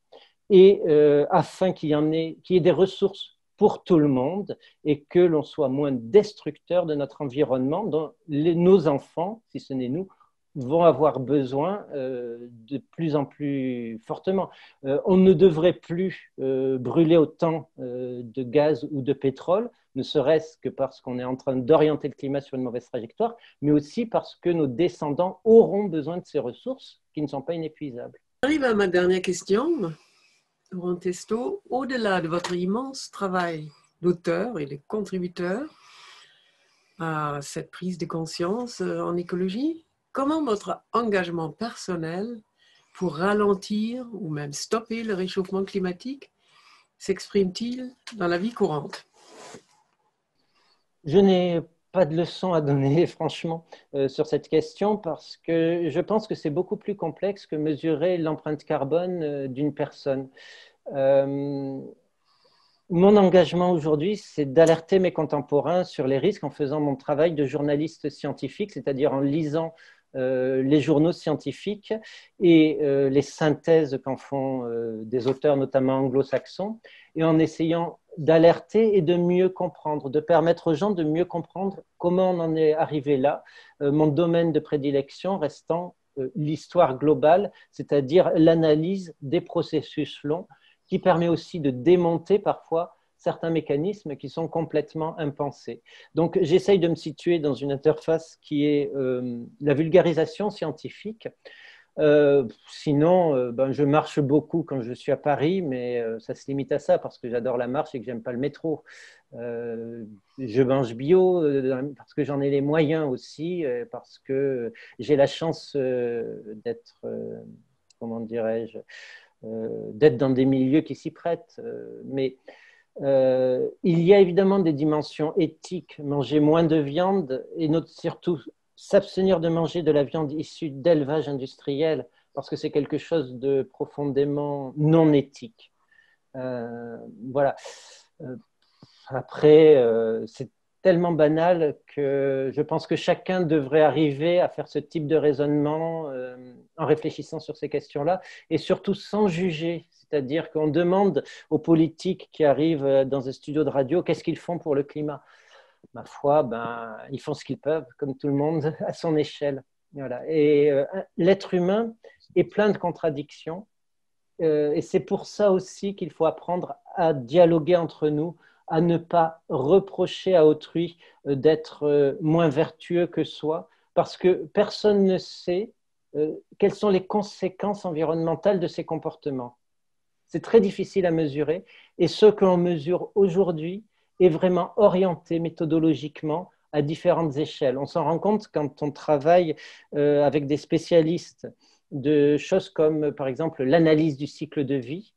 et euh, afin qu'il y en ait, qu'il y ait des ressources pour tout le monde et que l'on soit moins destructeur de notre environnement dont nos enfants, si ce n'est nous, vont avoir besoin euh, de plus en plus fortement. Euh, on ne devrait plus euh, brûler autant de gaz ou de pétrole, ne serait-ce que parce qu'on est en train d'orienter le climat sur une mauvaise trajectoire, mais aussi parce que nos descendants auront besoin de ces ressources qui ne sont pas inépuisables. J'arrive à ma dernière question. Laurent Testo, au-delà de votre immense travail d'auteur et de contributeur à cette prise de conscience en écologie, comment votre engagement personnel pour ralentir ou même stopper le réchauffement climatique s'exprime-t-il dans la vie courante? Je n'ai pas de leçon à donner, franchement, euh, sur cette question parce que je pense que c'est beaucoup plus complexe que mesurer l'empreinte carbone euh, d'une personne. Euh, mon engagement aujourd'hui, c'est d'alerter mes contemporains sur les risques en faisant mon travail de journaliste scientifique, c'est-à-dire en lisant les journaux scientifiques et euh, les synthèses qu'en font des auteurs, notamment anglo-saxons, et en essayant d'alerter et de mieux comprendre, de permettre aux gens de mieux comprendre comment on en est arrivé là, mon domaine de prédilection restant l'histoire globale, c'est-à-dire l'analyse des processus longs qui permet aussi de démonter parfois certains mécanismes qui sont complètement impensés. Donc j'essaye de me situer dans une interface qui est euh, la vulgarisation scientifique. Euh, sinon, euh, ben, je marche beaucoup quand je suis à Paris, mais ça se limite à ça parce que j'adore la marche et que j'aime pas le métro. je mange bio parce que j'en ai les moyens aussi, parce que j'ai la chance d'être, comment dirais-je, d'être dans des milieux qui s'y prêtent. Mais euh, il y a évidemment des dimensions éthiques, manger moins de viande et surtout s'abstenir de manger de la viande issue d'élevage industriel parce que c'est quelque chose de profondément non éthique. voilà. après, c'est tellement banal que je pense que chacun devrait arriver à faire ce type de raisonnement euh, en réfléchissant sur ces questions-là et surtout sans juger. C'est-à-dire qu'on demande aux politiques qui arrivent dans un studio de radio qu'est-ce qu'ils font pour le climat? Ma foi, ben, ils font ce qu'ils peuvent, comme tout le monde, à son échelle. Voilà. Et euh, l'être humain est plein de contradictions. Euh, et c'est pour ça aussi qu'il faut apprendre à dialoguer entre nous à ne pas reprocher à autrui euh, d'être euh, moins vertueux que soi, parce que personne ne sait euh, quelles sont les conséquences environnementales de ces comportements. C'est très difficile à mesurer, et ce que l'on mesure aujourd'hui est vraiment orienté méthodologiquement à différentes échelles. On s'en rend compte quand on travaille avec des spécialistes de choses comme, par exemple, l'analyse du cycle de vie,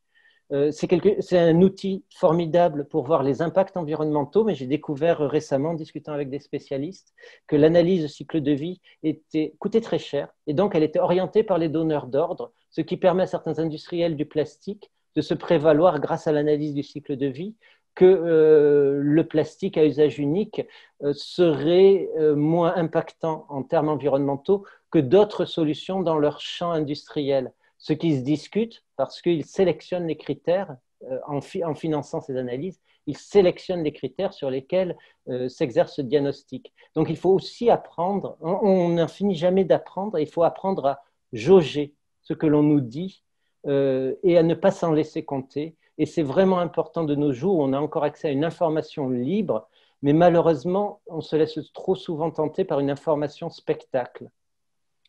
Euh, c'est un outil formidable pour voir les impacts environnementaux, mais j'ai découvert récemment, en discutant avec des spécialistes, que l'analyse de cycle de vie était, coûtait très cher. Et donc elle était orientée par les donneurs d'ordre, ce qui permet à certains industriels du plastique de se prévaloir, grâce à l'analyse du cycle de vie, que euh, le plastique à usage unique euh, serait moins impactant en termes environnementaux que d'autres solutions dans leur champ industriel ce qui se discute parce qu'ils sélectionnent les critères euh, en, finançant ces analyses, ils sélectionnent les critères sur lesquels euh, s'exerce ce diagnostic. Donc il faut aussi apprendre, on n'en finit jamais d'apprendre, il faut apprendre à jauger ce que l'on nous dit euh, et à ne pas s'en laisser compter. Et c'est vraiment important de nos jours, on a encore accès à une information libre, mais malheureusement, on se laisse trop souvent tenter par une information spectacle.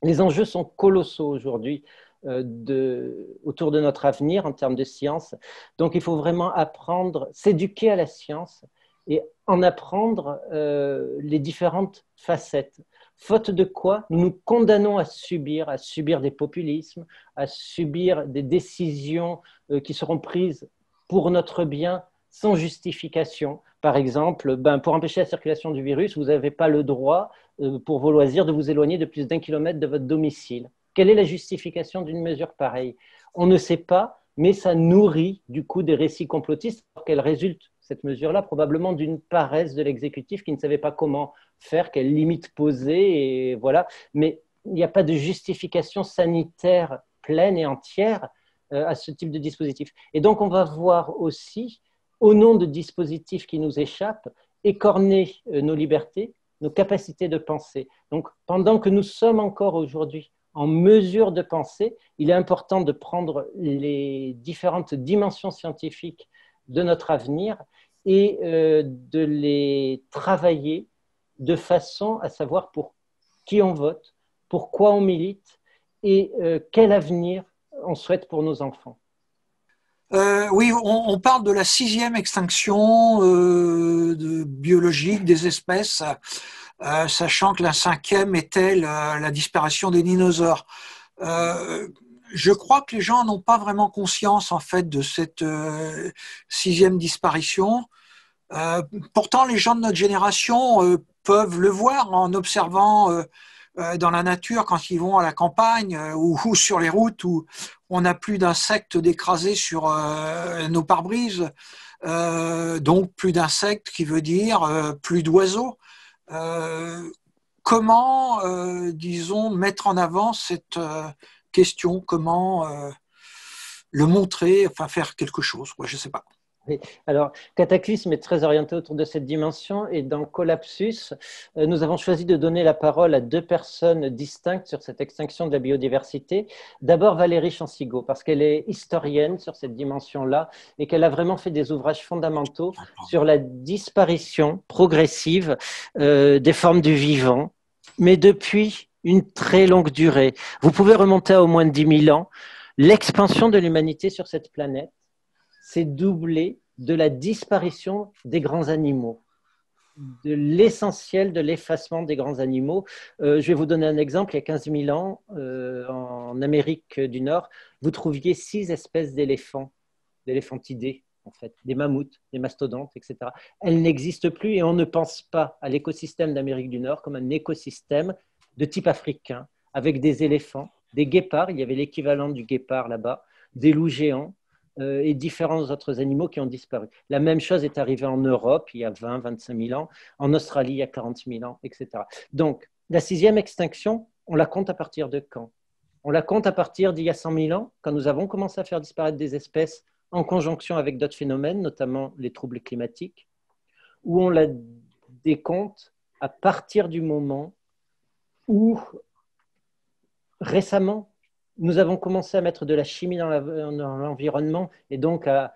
Les enjeux sont colossaux aujourd'hui. Euh, autour de notre avenir en termes de science. Donc il faut vraiment apprendre, s'éduquer à la science et en apprendre euh, les différentes facettes. Faute de quoi, nous nous condamnons à subir, à subir des populismes, à subir des décisions euh, qui seront prises pour notre bien sans justification. Par exemple, ben, pour empêcher la circulation du virus, vous n'avez pas le droit, pour vos loisirs, de vous éloigner de plus d'un kilomètre de votre domicile. Quelle est la justification d'une mesure pareille? On ne sait pas, mais ça nourrit du coup des récits complotistes, qu'elle résulte, cette mesure-là, probablement d'une paresse de l'exécutif qui ne savait pas comment faire, quelle limite poser, et voilà. Mais il n'y a pas de justification sanitaire pleine et entière euh, à ce type de dispositif. Et donc, on va voir aussi, au nom de dispositifs qui nous échappent, écorner euh, nos libertés, nos capacités de penser. Donc, pendant que nous sommes encore aujourd'hui en mesure de penser, il est important de prendre les différentes dimensions scientifiques de notre avenir et euh, de les travailler de façon à savoir pour qui on vote, pourquoi on milite et euh, quel avenir on souhaite pour nos enfants. Euh, oui, on, parle de la sixième extinction de biologique des espèces. Euh, sachant que la cinquième était la, disparition des dinosaures. Euh, je crois que les gens n'ont pas vraiment conscience en fait de cette euh, sixième disparition. Pourtant, les gens de notre génération peuvent le voir en observant dans la nature quand ils vont à la campagne ou, ou sur les routes où on n'a plus d'insectes d'écrasés sur nos pare-brises. donc plus d'insectes qui veut dire plus d'oiseaux. Euh, comment, euh, disons, mettre en avant cette euh, question? Comment le montrer? Enfin, faire quelque chose, je ne sais pas. Alors, Cataclysme est très orienté autour de cette dimension et dans Collapsus, nous avons choisi de donner la parole à deux personnes distinctes sur cette extinction de la biodiversité. D'abord Valérie Chansigo, parce qu'elle est historienne sur cette dimension-là et qu'elle a vraiment fait des ouvrages fondamentaux sur la disparition progressive euh, des formes du vivant, mais depuis une très longue durée. Vous pouvez remonter à au moins 10 000 ans. L'expansion de l'humanité sur cette planète c'est doublé de la disparition des grands animaux, de l'essentiel de l'effacement des grands animaux. Euh, je vais vous donner un exemple. Il y a 15 000 ans, euh, en Amérique du Nord, vous trouviez six espèces d'éléphants, d'éléphantidés, en fait, des mammouths, des mastodontes, etc. Elles n'existent plus et on ne pense pas à l'écosystème d'Amérique du Nord comme un écosystème de type africain, avec des éléphants, des guépards, il y avait l'équivalent du guépard là-bas, des loups géants, et différents autres animaux qui ont disparu. La même chose est arrivée en Europe il y a 20, 25 000 ans, en Australie il y a 40 000 ans, etc. Donc, la sixième extinction, on la compte à partir de quand? On la compte à partir d'il y a 100 000 ans, quand nous avons commencé à faire disparaître des espèces en conjonction avec d'autres phénomènes, notamment les troubles climatiques, ou on la décompte à partir du moment où récemment nous avons commencé à mettre de la chimie dans l'environnement et donc à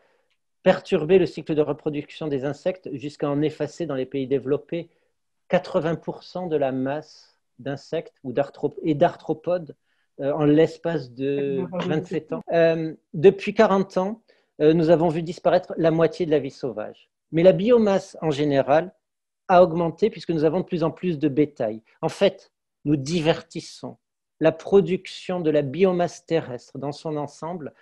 perturber le cycle de reproduction des insectes jusqu'à en effacer dans les pays développés 80% de la masse d'insectes et d'arthropodes euh, en l'espace de 27 ans. Euh, depuis 40 ans, euh, nous avons vu disparaître la moitié de la vie sauvage. Mais la biomasse en général a augmenté puisque nous avons de plus en plus de bétail. En fait, nous divertissons la production de la biomasse terrestre dans son ensemble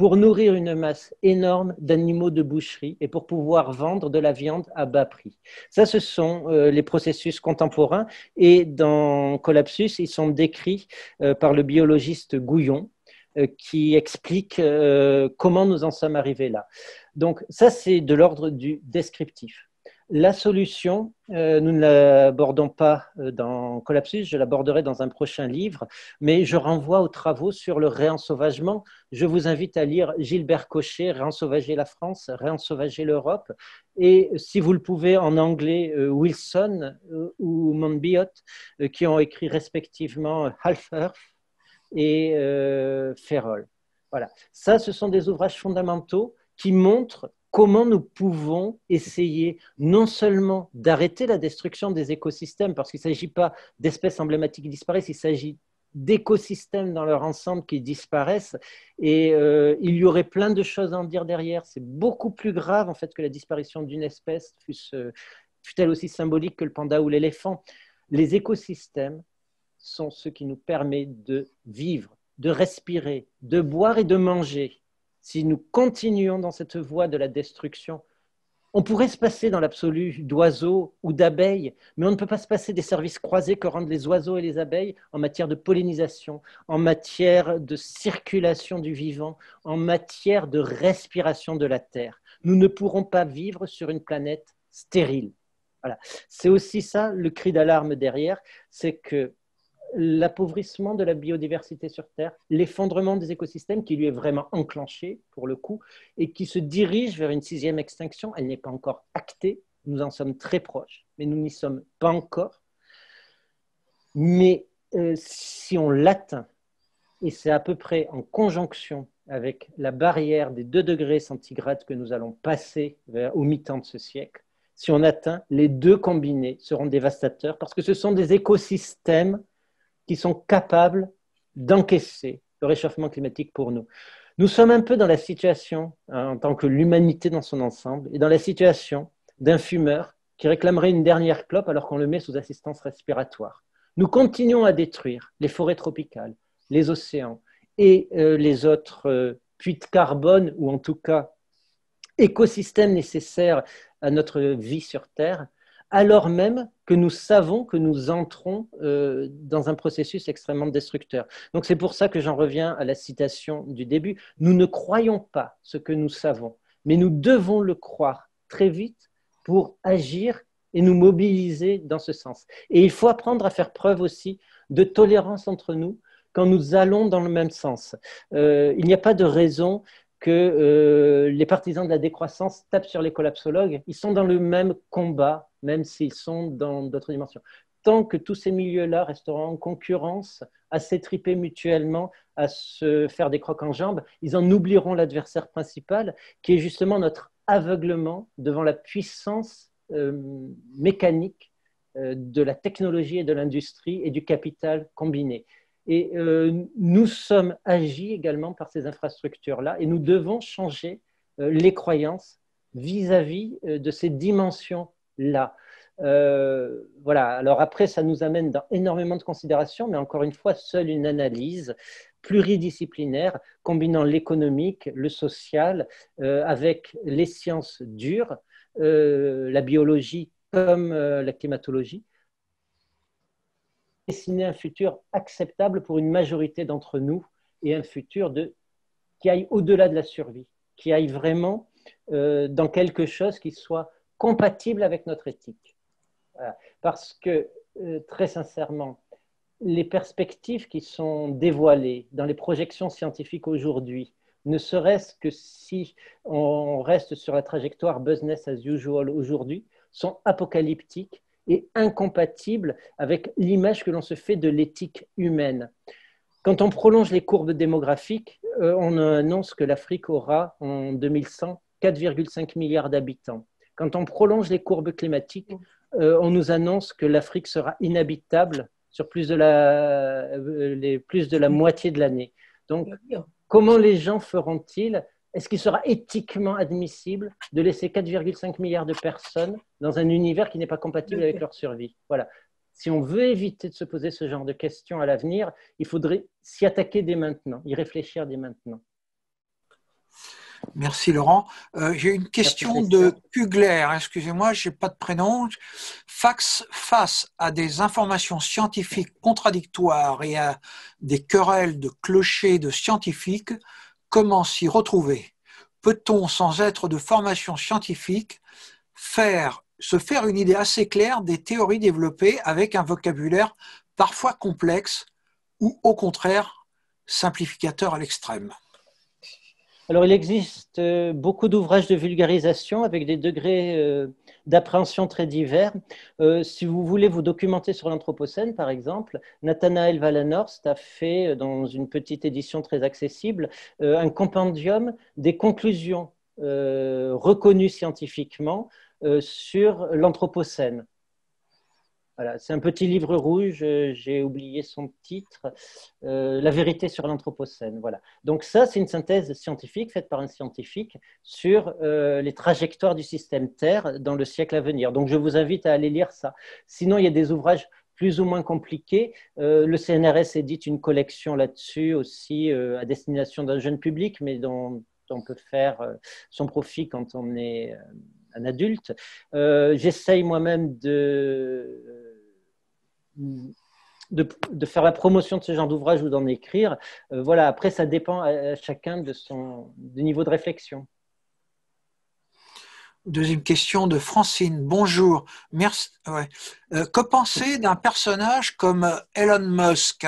pour nourrir une masse énorme d'animaux de boucherie et pour pouvoir vendre de la viande à bas prix. Ça, ce sont euh, les processus contemporains et dans Collapsus, ils sont décrits euh, par le biologiste Gouillon euh, qui explique comment nous en sommes arrivés là. Donc ça, c'est de l'ordre du descriptif. La solution, euh, nous ne l'abordons pas euh, dans Collapsus, je l'aborderai dans un prochain livre, mais je renvoie aux travaux sur le réensauvagement. Je vous invite à lire Gilbert Cochet, Réensauvager la France, Réensauvager l'Europe, et si vous le pouvez en anglais, euh, Wilson ou Monbiot, qui ont écrit respectivement Half Earth et Ferrol. Voilà, ça, ce sont des ouvrages fondamentaux qui montrent comment nous pouvons essayer non seulement d'arrêter la destruction des écosystèmes, parce qu'il ne s'agit pas d'espèces emblématiques qui disparaissent, il s'agit d'écosystèmes dans leur ensemble qui disparaissent. Et euh, il y aurait plein de choses à en dire derrière. C'est beaucoup plus grave en fait que la disparition d'une espèce, fût-elle aussi symbolique que le panda ou l'éléphant. Les écosystèmes sont ce qui nous permet de vivre, de respirer, de boire et de manger si nous continuons dans cette voie de la destruction, on pourrait se passer dans l'absolu d'oiseaux ou d'abeilles, mais on ne peut pas se passer des services croisés que rendent les oiseaux et les abeilles en matière de pollinisation, en matière de circulation du vivant, en matière de respiration de la Terre. Nous ne pourrons pas vivre sur une planète stérile. Voilà. C'est aussi ça le cri d'alarme derrière, c'est que l'appauvrissement de la biodiversité sur Terre, l'effondrement des écosystèmes qui lui est vraiment enclenché pour le coup et qui se dirige vers une sixième extinction. Elle n'est pas encore actée, nous en sommes très proches, mais nous n'y sommes pas encore. Mais euh, si on l'atteint, et c'est à peu près en conjonction avec la barrière des 2 degrés centigrades que nous allons passer au mi-temps de ce siècle, si on atteint, les deux combinés seront dévastateurs parce que ce sont des écosystèmes qui sont capables d'encaisser le réchauffement climatique pour nous. Nous sommes un peu dans la situation, hein, en tant que l'humanité dans son ensemble, et dans la situation d'un fumeur qui réclamerait une dernière clope alors qu'on le met sous assistance respiratoire. Nous continuons à détruire les forêts tropicales, les océans et euh, les autres euh, puits de carbone, ou en tout cas écosystèmes nécessaires à notre vie sur Terre, alors même que nous savons que nous entrons euh, dans un processus extrêmement destructeur. Donc c'est pour ça que j'en reviens à la citation du début. Nous ne croyons pas ce que nous savons, mais nous devons le croire très vite pour agir et nous mobiliser dans ce sens. Et il faut apprendre à faire preuve aussi de tolérance entre nous quand nous allons dans le même sens. Euh, il n'y a pas de raison que euh, les partisans de la décroissance tapent sur les collapsologues. Ils sont dans le même combat, même s'ils sont dans d'autres dimensions. Tant que tous ces milieux-là resteront en concurrence, à s'étriper mutuellement, à se faire des crocs en jambes, ils en oublieront l'adversaire principal, qui est justement notre aveuglement devant la puissance euh, mécanique euh, de la technologie et de l'industrie et du capital combiné. Et euh, nous sommes agis également par ces infrastructures-là et nous devons changer les croyances vis-à-vis de ces dimensions-là. voilà, alors après, ça nous amène dans énormément de considérations, mais encore une fois, seule une analyse pluridisciplinaire combinant l'économique, le social, avec les sciences dures, la biologie comme la climatologie, dessiner un futur acceptable pour une majorité d'entre nous et un futur qui aille au-delà de la survie, qui aille vraiment euh, dans quelque chose qui soit compatible avec notre éthique. Parce que, euh, très sincèrement, les perspectives qui sont dévoilées dans les projections scientifiques aujourd'hui, ne serait-ce que si on reste sur la trajectoire business as usual aujourd'hui, sont apocalyptiques et incompatible avec l'image que l'on se fait de l'éthique humaine. Quand on prolonge les courbes démographiques, euh, on annonce que l'Afrique aura en 2100 4,5 milliards d'habitants. Quand on prolonge les courbes climatiques, euh, on nous annonce que l'Afrique sera inhabitable sur plus de la, euh, les, plus de la moitié de l'année. Donc, comment les gens feront-ils? Est-ce qu'il sera éthiquement admissible de laisser 4,5 milliards de personnes dans un univers qui n'est pas compatible avec leur survie? Voilà. Si on veut éviter de se poser ce genre de questions à l'avenir, il faudrait s'y attaquer dès maintenant, y réfléchir dès maintenant. Merci Laurent. Euh, j'ai une question de Kugler. Excusez-moi, je n'ai pas de prénom. Fax, face à des informations scientifiques contradictoires et à des querelles de clochers de scientifiques, comment s'y retrouver? Peut-on, sans être de formation scientifique, faire, se faire une idée assez claire des théories développées avec un vocabulaire parfois complexe ou au contraire simplificateur à l'extrême? Alors, il existe euh, beaucoup d'ouvrages de vulgarisation avec des degrés euh, d'appréhension très divers. Euh, si vous voulez vous documenter sur l'Anthropocène, par exemple, Nathanael Wallenhorst a fait, dans une petite édition très accessible, un compendium des conclusions reconnues scientifiquement sur l'Anthropocène c'est un petit livre rouge, euh, j'ai oublié son titre, euh, La vérité sur l'Anthropocène. Voilà. Donc ça, c'est une synthèse scientifique faite par un scientifique sur euh, les trajectoires du système Terre dans le siècle à venir. Donc je vous invite à aller lire ça. Sinon, il y a des ouvrages plus ou moins compliqués. le CNRS édite une collection là-dessus aussi à destination d'un jeune public, mais dont on peut faire son profit quand on est un adulte. J'essaye moi-même de de, faire la promotion de ce genre d'ouvrage ou d'en écrire. Euh, voilà, après, ça dépend à, chacun de son niveau de réflexion. Deuxième question de Francine. Bonjour. Merci. Euh, que penser d'un personnage comme Elon Musk?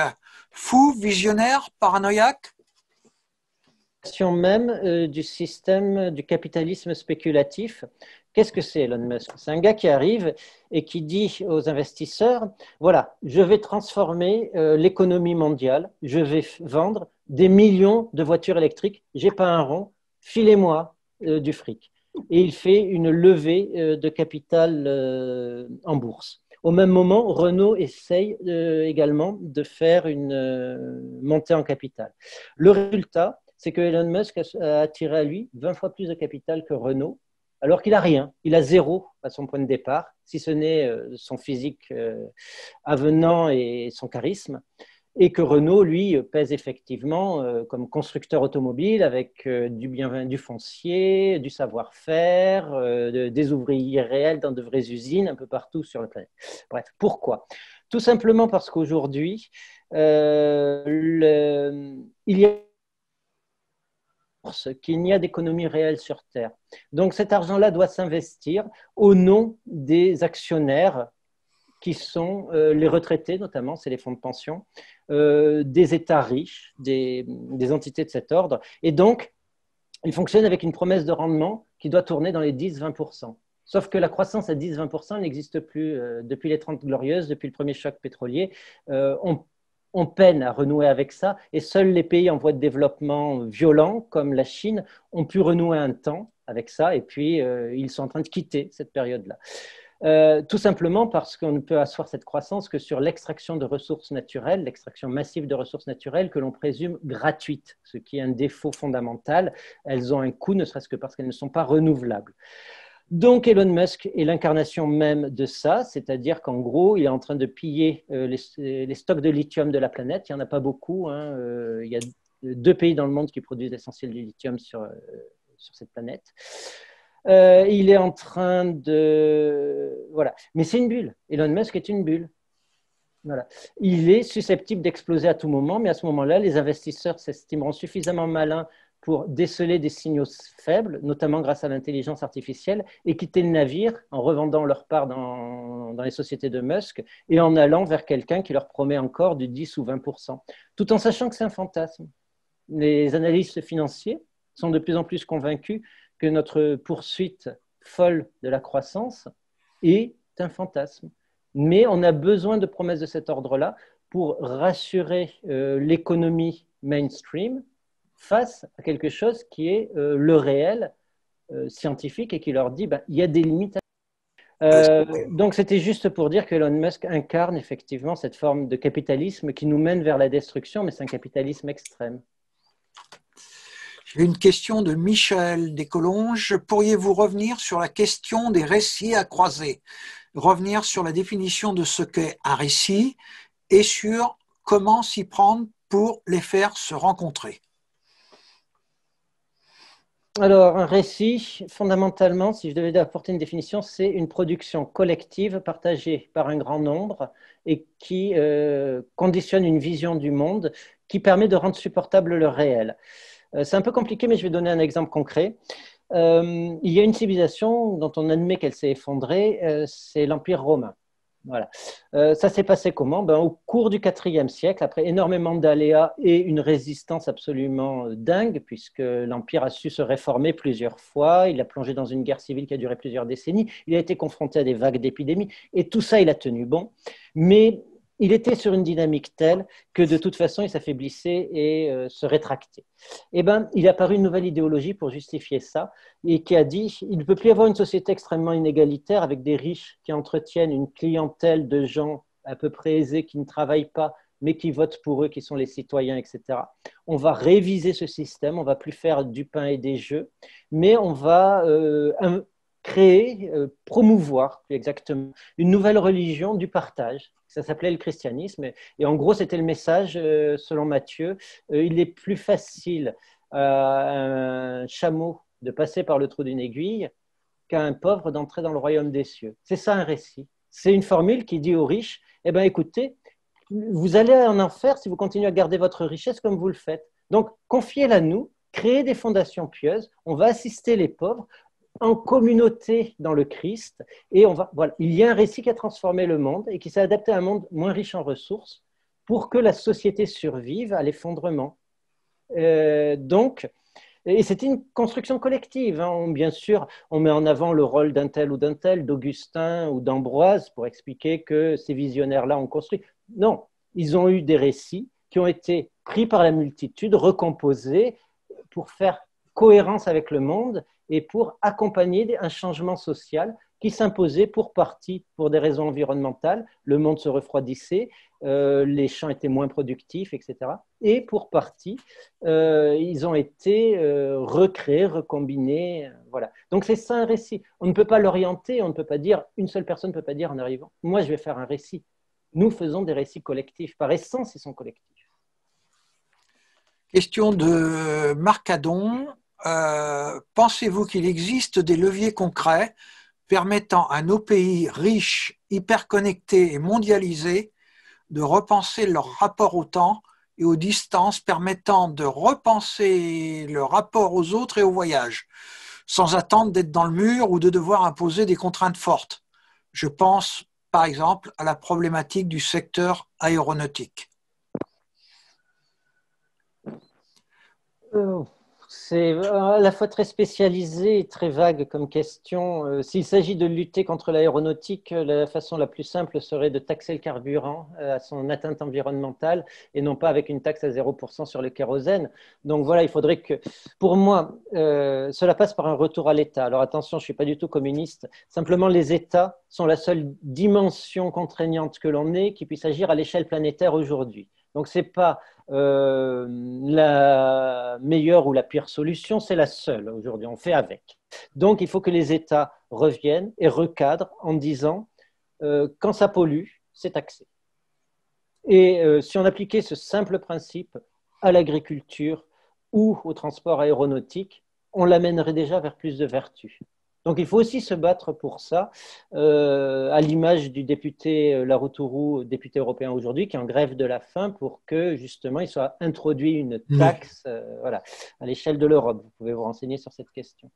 Fou, visionnaire, paranoïaque? Même euh, du système du capitalisme spéculatif Qu'est-ce que c'est Elon Musk? C'est un gars qui arrive et qui dit aux investisseurs, voilà, je vais transformer euh, l'économie mondiale, je vais vendre des millions de voitures électriques, j'ai pas un rond, filez-moi euh, du fric. Et il fait une levée de capital en bourse. Au même moment, Renault essaye également de faire une montée en capital. Le résultat, c'est que Elon Musk a attiré à lui 20 fois plus de capital que Renault alors qu'il a rien. Il a zéro à son point de départ, si ce n'est euh, son physique euh, avenant et son charisme. Et que Renault, lui, pèse effectivement euh, comme constructeur automobile avec du bien du foncier, du savoir-faire, des ouvriers réels dans de vraies usines un peu partout sur la planète. Bref, pourquoi? Tout simplement parce qu'aujourd'hui, il y a qu'il n'y a d'économie réelle sur Terre. Donc cet argent-là doit s'investir au nom des actionnaires qui sont euh, les retraités notamment, c'est les fonds de pension, euh, des États riches, des, entités de cet ordre. Et donc, il fonctionne avec une promesse de rendement qui doit tourner dans les 10-20%. Sauf que la croissance à 10-20% n'existe plus euh, depuis les 30 glorieuses, depuis le premier choc pétrolier. on on peine à renouer avec ça et seuls les pays en voie de développement violent, comme la Chine, ont pu renouer un temps avec ça et puis euh, ils sont en train de quitter cette période-là. Euh, tout simplement parce qu'on ne peut asseoir cette croissance que sur l'extraction de ressources naturelles, l'extraction massive de ressources naturelles que l'on présume gratuites, ce qui est un défaut fondamental. Elles ont un coût, ne serait-ce que parce qu'elles ne sont pas renouvelables. Donc Elon Musk est l'incarnation même de ça, c'est-à-dire qu'en gros, il est en train de piller euh, les, stocks de lithium de la planète. Il n'y en a pas beaucoup. Hein. Euh, il y a deux pays dans le monde qui produisent l'essentiel du lithium sur, euh, sur cette planète. il est en train de... Voilà. Mais c'est une bulle. Elon Musk est une bulle. Voilà. Il est susceptible d'exploser à tout moment, mais à ce moment-là, les investisseurs s'estimeront suffisamment malins pour déceler des signaux faibles, notamment grâce à l'intelligence artificielle, et quitter le navire en revendant leur part dans, les sociétés de Musk et en allant vers quelqu'un qui leur promet encore du 10 ou 20% tout en sachant que c'est un fantasme. Les analystes financiers sont de plus en plus convaincus que notre poursuite folle de la croissance est un fantasme. Mais on a besoin de promesses de cet ordre-là pour rassurer euh, l'économie mainstream, face à quelque chose qui est euh, le réel euh, scientifique et qui leur dit ben, il y a des limites. Euh, donc c'était juste pour dire que Elon Musk incarne effectivement cette forme de capitalisme qui nous mène vers la destruction, mais c'est un capitalisme extrême. J'ai une question de Michel Descolonges. Pourriez-vous revenir sur la question des récits à croiser? Revenir sur la définition de ce qu'est un récit et sur comment s'y prendre pour les faire se rencontrer alors, un récit, fondamentalement, si je devais apporter une définition, c'est une production collective partagée par un grand nombre et qui euh, conditionne une vision du monde qui permet de rendre supportable le réel. Euh, c'est un peu compliqué, mais je vais donner un exemple concret. Euh, il y a une civilisation dont on admet qu'elle s'est effondrée, c'est l'Empire romain. Voilà. Euh, ça s'est passé comment? Ben, Au cours du IVe siècle, après énormément d'aléas et une résistance absolument euh, dingue, puisque l'Empire a su se réformer plusieurs fois, il a plongé dans une guerre civile qui a duré plusieurs décennies, il a été confronté à des vagues d'épidémies, et tout ça, il a tenu bon. Mais il était sur une dynamique telle que de toute façon, il s'affaiblissait et euh, se rétractait. Eh ben, il est apparu une nouvelle idéologie pour justifier ça et qui a dit il ne peut plus y avoir une société extrêmement inégalitaire avec des riches qui entretiennent une clientèle de gens à peu près aisés qui ne travaillent pas mais qui votent pour eux, qui sont les citoyens, etc. On va réviser ce système, on va plus faire du pain et des jeux, mais on va euh, créer, euh, promouvoir plus exactement, une nouvelle religion du partage ça s'appelait le christianisme. Et en gros, c'était le message, euh, selon Matthieu, euh, il est plus facile à un chameau de passer par le trou d'une aiguille qu'à un pauvre d'entrer dans le royaume des cieux. C'est ça un récit. C'est une formule qui dit aux riches, eh bien écoutez, vous allez en enfer si vous continuez à garder votre richesse comme vous le faites. Donc, confiez-la nous, créez des fondations pieuses, on va assister les pauvres, en communauté dans le Christ. Et on voilà, il y a un récit qui a transformé le monde et qui s'est adapté à un monde moins riche en ressources pour que la société survive à l'effondrement. Euh, donc, et c'est une construction collective. Hein. Bien sûr, on met en avant le rôle d'un tel ou d'un tel, d'Augustin ou d'Ambroise, pour expliquer que ces visionnaires-là ont construit. Non, ils ont eu des récits qui ont été pris par la multitude, recomposés pour faire cohérence avec le monde et pour accompagner un changement social qui s'imposait pour partie pour des raisons environnementales. Le monde se refroidissait, euh, les champs étaient moins productifs, etc. Et pour partie, euh, ils ont été euh, recréés, recombinés. Voilà. Donc c'est ça un récit. On ne peut pas l'orienter, on ne peut pas dire, une seule personne ne peut pas dire en arrivant, moi je vais faire un récit. Nous faisons des récits collectifs. Par essence, ils sont collectifs. Question de Marc Adon. Euh, pensez-vous qu'il existe des leviers concrets permettant à nos pays riches, hyperconnectés et mondialisés de repenser leur rapport au temps et aux distances, permettant de repenser le rapport aux autres et au voyage, sans attendre d'être dans le mur ou de devoir imposer des contraintes fortes? Je pense par exemple à la problématique du secteur aéronautique. Euh, c'est à la fois très spécialisé et très vague comme question. Euh, s'il s'agit de lutter contre l'aéronautique, euh, la façon la plus simple serait de taxer le carburant euh, à son atteinte environnementale et non pas avec une taxe à 0% sur le kérosène. Donc voilà, il faudrait que, pour moi, cela passe par un retour à l'État. Alors attention, je ne suis pas du tout communiste. Simplement, les États sont la seule dimension contraignante que l'on ait qui puisse agir à l'échelle planétaire aujourd'hui. Donc ce n'est pas euh, la meilleure ou la pire solution, c'est la seule aujourd'hui, on fait avec. Donc il faut que les États reviennent et recadrent en disant, euh, quand ça pollue, c'est taxé. Et euh, si on appliquait ce simple principe à l'agriculture ou au transport aéronautique, on l'amènerait déjà vers plus de vertus. Donc il faut aussi se battre pour ça, euh, à l'image du député euh, Laroutourou, député européen aujourd'hui, qui est en grève de la faim pour que justement il soit introduit une taxe euh, voilà, à l'échelle de l'Europe. Vous pouvez vous renseigner sur cette question.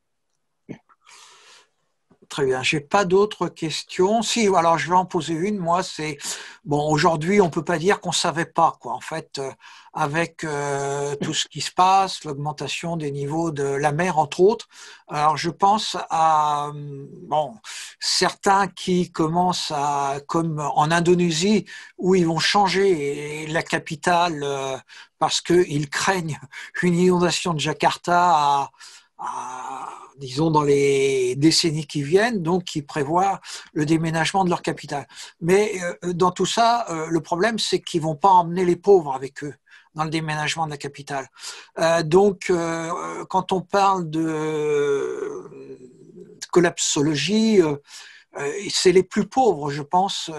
Très bien. J'ai pas d'autres questions. Si, alors je vais en poser une. Moi, c'est bon. Aujourd'hui, on peut pas dire qu'on savait pas quoi. En fait, euh, avec euh, tout ce qui se passe, l'augmentation des niveaux de la mer, entre autres. Alors, je pense à bon certains qui commencent à, comme en Indonésie, où ils vont changer la capitale euh, parce qu'ils craignent une inondation de Jakarta à disons, dans les décennies qui viennent, donc qui prévoient le déménagement de leur capital. Mais euh, dans tout ça, euh, le problème, c'est qu'ils vont pas emmener les pauvres avec eux dans le déménagement de la capitale. Euh, donc, quand on parle de, collapsologie, c'est les plus pauvres, je pense.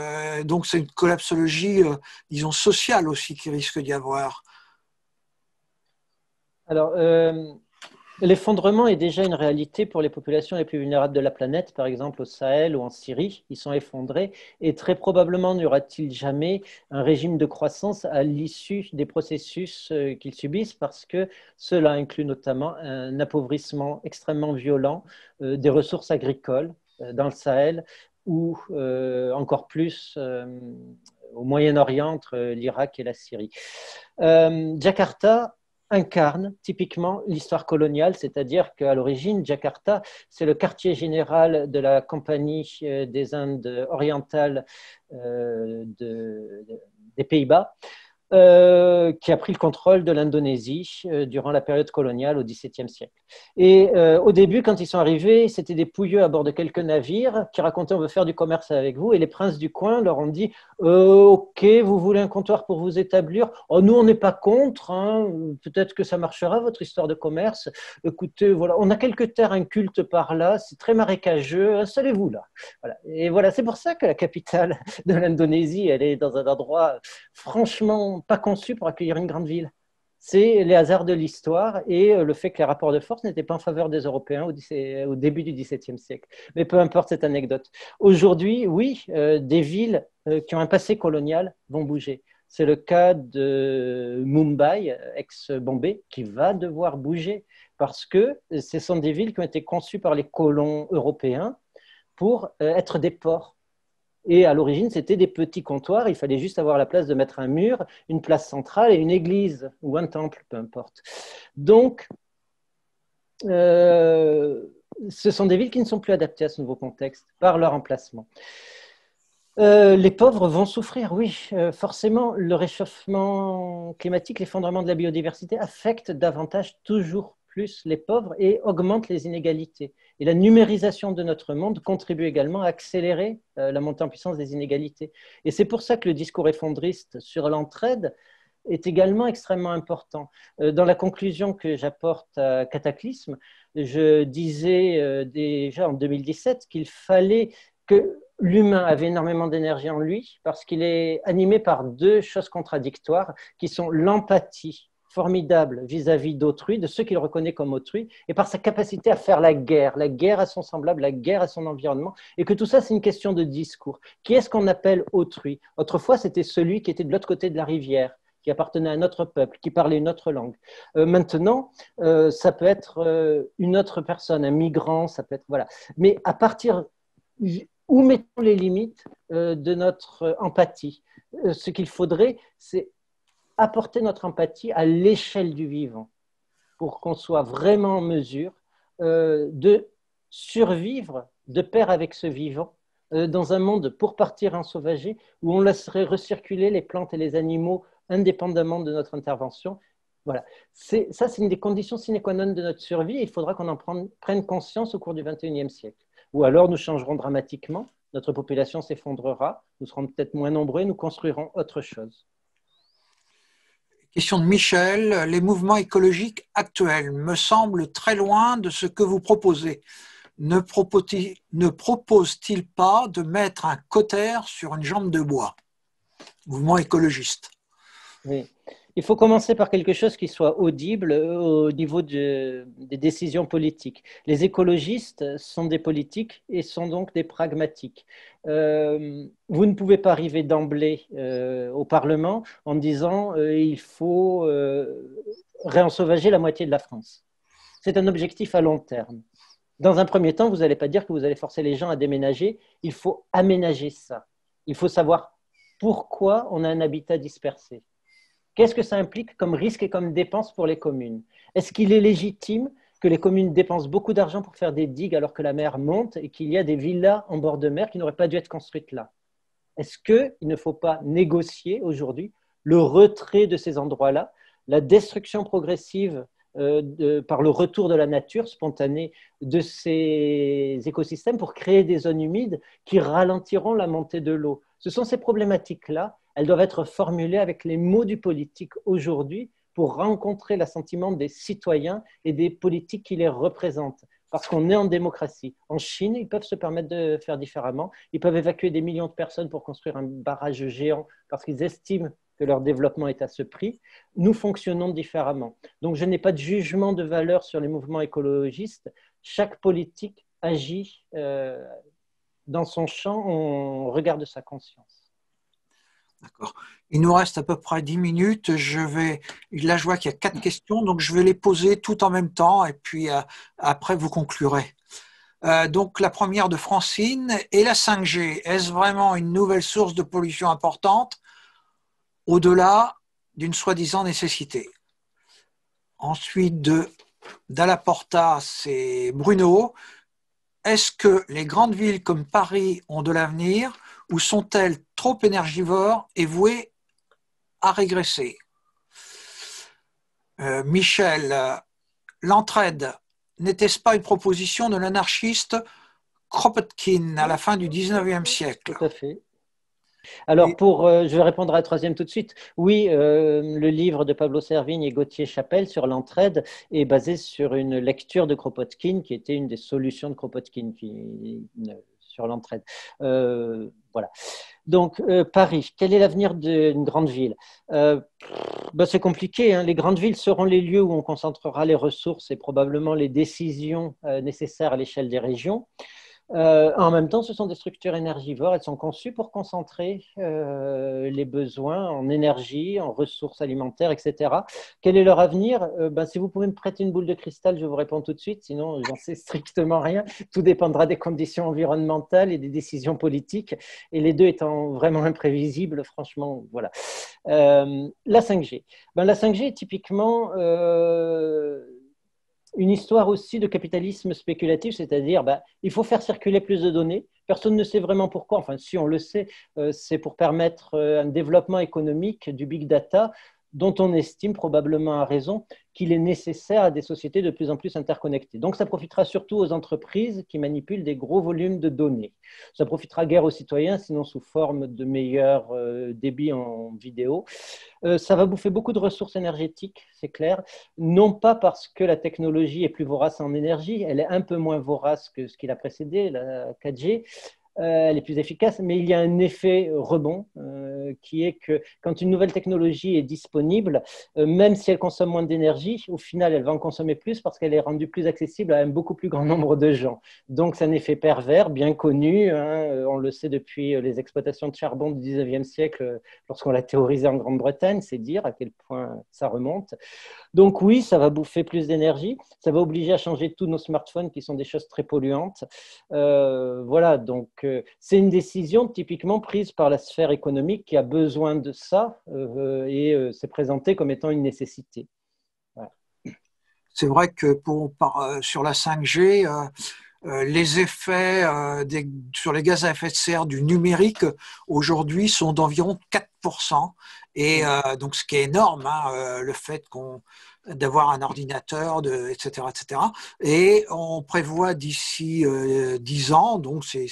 donc, c'est une collapsologie, disons, sociale aussi qui risque d'y avoir. Alors, L'effondrement est déjà une réalité pour les populations les plus vulnérables de la planète, par exemple au Sahel ou en Syrie. Ils sont effondrés et très probablement n'y aura-t-il jamais un régime de croissance à l'issue des processus euh, qu'ils subissent parce que cela inclut notamment un appauvrissement extrêmement violent euh, des ressources agricoles euh, dans le Sahel ou encore plus au Moyen-Orient entre l'Irak et la Syrie. Jakarta incarne typiquement l'histoire coloniale, c'est-à-dire qu'à l'origine, Jakarta, c'est le quartier général de la Compagnie euh, des Indes orientales euh, des Pays-Bas. Euh, qui a pris le contrôle de l'Indonésie euh, durant la période coloniale au XVIIe siècle. Et euh, au début, quand ils sont arrivés, c'était des pouilleux à bord de quelques navires qui racontaient on veut faire du commerce avec vous. Et les princes du coin leur ont dit Ok, vous voulez un comptoir pour vous établir? Oh, Nous, on n'est pas contre. Hein. Peut-être que ça marchera, votre histoire de commerce. Écoutez, voilà, on a quelques terres incultes par là. C'est très marécageux. Installez-vous là. Voilà. Et voilà, c'est pour ça que la capitale de l'Indonésie, elle est dans un endroit franchement pas conçus pour accueillir une grande ville. C'est les hasards de l'histoire et euh, le fait que les rapports de force n'étaient pas en faveur des Européens au, début du XVIIe siècle. Mais peu importe cette anecdote. Aujourd'hui, oui, euh, des villes euh, qui ont un passé colonial vont bouger. C'est le cas de Mumbai, ex-Bombay, qui va devoir bouger parce que ce sont des villes qui ont été conçues par les colons européens pour être des ports et à l'origine, c'était des petits comptoirs. Il fallait juste avoir la place de mettre un mur, une place centrale et une église ou un temple, peu importe. Donc, euh, ce sont des villes qui ne sont plus adaptées à ce nouveau contexte par leur emplacement. Euh, les pauvres vont souffrir, oui, euh, forcément. Le réchauffement climatique, l'effondrement de la biodiversité affectent davantage toujours plus les pauvres et augmente les inégalités. Et la numérisation de notre monde contribue également à accélérer euh, la montée en puissance des inégalités. Et c'est pour ça que le discours effondriste sur l'entraide est également extrêmement important. Euh, dans la conclusion que j'apporte à Cataclysme, je disais euh, déjà en 2017 qu'il fallait que l'humain avait énormément d'énergie en lui parce qu'il est animé par deux choses contradictoires qui sont l'empathie formidable vis-à-vis d'autrui, de ceux qu'il reconnaît comme autrui, et par sa capacité à faire la guerre, la guerre à son semblable, la guerre à son environnement, et que tout ça, c'est une question de discours. Qui est-ce qu'on appelle autrui? Autrefois, c'était celui qui était de l'autre côté de la rivière, qui appartenait à un autre peuple, qui parlait une autre langue. Euh, maintenant, euh, ça peut être euh, une autre personne, un migrant, ça peut être voilà. Mais à partir où mettons les limites de notre empathie? Ce qu'il faudrait, c'est apporter notre empathie à l'échelle du vivant pour qu'on soit vraiment en mesure euh, de survivre de pair avec ce vivant euh, dans un monde pour partir en sauvager où on laisserait recirculer les plantes et les animaux indépendamment de notre intervention. Voilà. Ça, c'est une des conditions sine qua non de notre survie et il faudra qu'on en prenne conscience au cours du XXIe siècle. Ou alors nous changerons dramatiquement, notre population s'effondrera, nous serons peut-être moins nombreux, nous construirons autre chose. Question de Michel. Les mouvements écologiques actuels me semblent très loin de ce que vous proposez. Ne propose-t-il pas de mettre un cotère sur une jambe de bois? Mouvement écologiste. Oui. Il faut commencer par quelque chose qui soit audible au niveau des décisions politiques. Les écologistes sont des politiques et sont donc des pragmatiques. Euh, vous ne pouvez pas arriver d'emblée euh, au Parlement en disant euh, il faut réensauvager la moitié de la France. C'est un objectif à long terme. Dans un premier temps, vous n'allez pas dire que vous allez forcer les gens à déménager. Il faut aménager ça. Il faut savoir pourquoi on a un habitat dispersé. Qu'est-ce que ça implique comme risque et comme dépense pour les communes? Est-ce qu'il est légitime que les communes dépensent beaucoup d'argent pour faire des digues alors que la mer monte et qu'il y a des villas en bord de mer qui n'auraient pas dû être construites là? Est-ce qu'il ne faut pas négocier aujourd'hui le retrait de ces endroits-là, la destruction progressive euh, par le retour de la nature spontanée de ces écosystèmes pour créer des zones humides qui ralentiront la montée de l'eau? Ce sont ces problématiques-là elles doivent être formulées avec les mots du politique aujourd'hui pour rencontrer l'assentiment des citoyens et des politiques qui les représentent. Parce qu'on est en démocratie. En Chine, ils peuvent se permettre de faire différemment. Ils peuvent évacuer des millions de personnes pour construire un barrage géant parce qu'ils estiment que leur développement est à ce prix, nous fonctionnons différemment. Donc je n'ai pas de jugement de valeur sur les mouvements écologistes. Chaque politique agit euh, dans son champ on regarde sa conscience. D'accord. Il nous reste à peu près 10 minutes. Je vais, là, je vois qu'il y a quatre questions, donc je vais les poser tout en même temps et puis euh, après, vous conclurez. Euh, donc, la première de Francine et la 5G. Est-ce vraiment une nouvelle source de pollution importante au-delà d'une soi-disant nécessité? Ensuite, de Dallaporta, c'est Bruno. Est-ce que les grandes villes comme Paris ont de l'avenir ou sont-elles trop énergivores et vouées à régresser euh, Michel, l'entraide, n'était-ce pas une proposition de l'anarchiste Kropotkin à la fin du 19e siècle? Tout à fait. Alors, pour, euh, je vais répondre à la troisième tout de suite. Oui, euh, le livre de Pablo Servigne et Gauthier Chapelle sur l'entraide est basé sur une lecture de Kropotkin, qui était une des solutions de Kropotkin l'entraide. Euh, voilà. Donc, Paris, quel est l'avenir d'une grande ville? Ben, C'est compliqué. Hein. Les grandes villes seront les lieux où on concentrera les ressources et probablement les décisions nécessaires à l'échelle des régions. Euh, en même temps, ce sont des structures énergivores. Elles sont conçues pour concentrer euh, les besoins en énergie, en ressources alimentaires, etc. Quel est leur avenir? Euh, ben, Si vous pouvez me prêter une boule de cristal, je vous réponds tout de suite. Sinon, j'en sais strictement rien. Tout dépendra des conditions environnementales et des décisions politiques. Et les deux étant vraiment imprévisibles, franchement, voilà. la 5G. Ben, la 5G est typiquement une histoire aussi de capitalisme spéculatif, c'est-à-dire bah, il faut faire circuler plus de données. Personne ne sait vraiment pourquoi. Enfin, si on le sait, euh, c'est pour permettre euh, un développement économique du big data dont on estime probablement à raison qu'il est nécessaire à des sociétés de plus en plus interconnectées. Donc ça profitera surtout aux entreprises qui manipulent des gros volumes de données. Ça profitera guère aux citoyens, sinon sous forme de meilleurs euh, débits en vidéo. Euh, ça va bouffer beaucoup de ressources énergétiques, c'est clair. Non pas parce que la technologie est plus vorace en énergie, elle est un peu moins vorace que ce qui l'a précédé, la 4G, euh, elle est plus efficace, mais il y a un effet rebond euh, qui est que quand une nouvelle technologie est disponible, euh, même si elle consomme moins d'énergie, au final, elle va en consommer plus parce qu'elle est rendue plus accessible à un beaucoup plus grand nombre de gens. Donc, c'est un effet pervers, bien connu. Hein, on le sait depuis les exploitations de charbon du 19e siècle, lorsqu'on l'a théorisé en Grande-Bretagne, c'est dire à quel point ça remonte. Donc, oui, ça va bouffer plus d'énergie. Ça va obliger à changer tous nos smartphones qui sont des choses très polluantes. voilà, donc c'est une décision typiquement prise par la sphère économique qui a besoin de ça euh, et euh, c'est présenté comme étant une nécessité. C'est vrai que pour, euh, sur la 5G, les effets sur les gaz à effet de serre du numérique aujourd'hui sont d'environ 4%. Et donc, ce qui est énorme, hein, le fait qu'on d'avoir un ordinateur, de, etc., etc. Et on prévoit d'ici euh, 10 ans, donc c'est,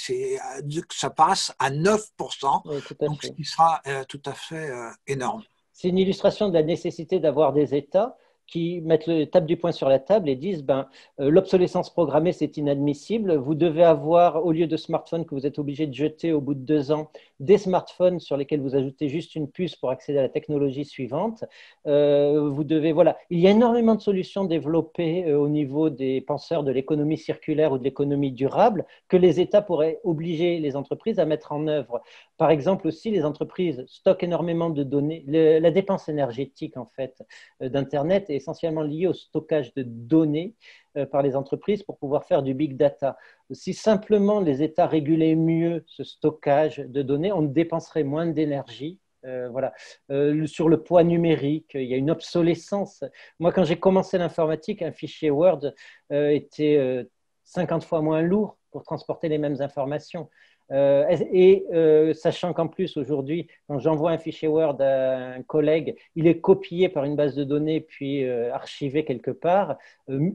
ça passe à 9%, donc ce qui sera euh, tout à fait euh, énorme. C'est une illustration de la nécessité d'avoir des États qui mettent le tape du poing sur la table et disent ben, euh, l'obsolescence programmée, c'est inadmissible. Vous devez avoir, au lieu de smartphones que vous êtes obligé de jeter au bout de deux ans, des smartphones sur lesquels vous ajoutez juste une puce pour accéder à la technologie suivante. Euh, vous devez, voilà. Il y a énormément de solutions développées euh, au niveau des penseurs de l'économie circulaire ou de l'économie durable que les États pourraient obliger les entreprises à mettre en œuvre. Par exemple, aussi, les entreprises stockent énormément de données. la dépense énergétique, en fait, d'Internet est essentiellement lié au stockage de données euh, par les entreprises pour pouvoir faire du big data. Si simplement les États régulaient mieux ce stockage de données, on dépenserait moins d'énergie euh, voilà. Euh, sur le poids numérique, il y a une obsolescence. Moi, quand j'ai commencé l'informatique, un fichier Word était 50 fois moins lourd pour transporter les mêmes informations. Euh, et euh, sachant qu'en plus, aujourd'hui, quand j'envoie un fichier Word à un collègue, il est copié par une base de données puis euh, archivé quelque part,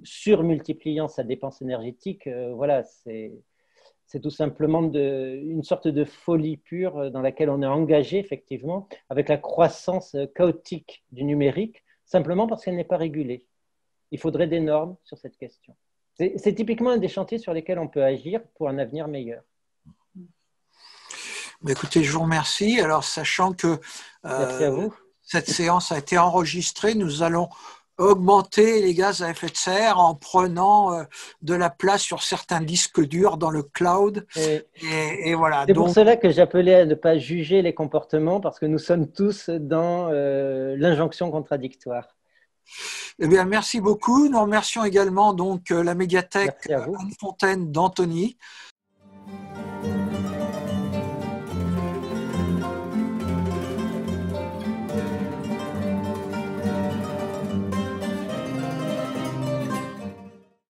surmultipliant sa dépense énergétique. voilà, c'est tout simplement une sorte de folie pure dans laquelle on est engagé, effectivement, avec la croissance chaotique du numérique, simplement parce qu'elle n'est pas régulée. Il faudrait des normes sur cette question. C'est typiquement un des chantiers sur lesquels on peut agir pour un avenir meilleur. Bah, écoutez, je vous remercie. Alors, sachant que euh, Cette séance a été enregistrée. Nous allons augmenter les gaz à effet de serre en prenant euh, de la place sur certains disques durs dans le cloud. Et, Et, et voilà. c'est pour cela que j'appelais à ne pas juger les comportements parce que nous sommes tous dans euh, l'injonction contradictoire. eh bien, merci beaucoup. Nous remercions également donc la médiathèque. Anne Fontaine d'Antony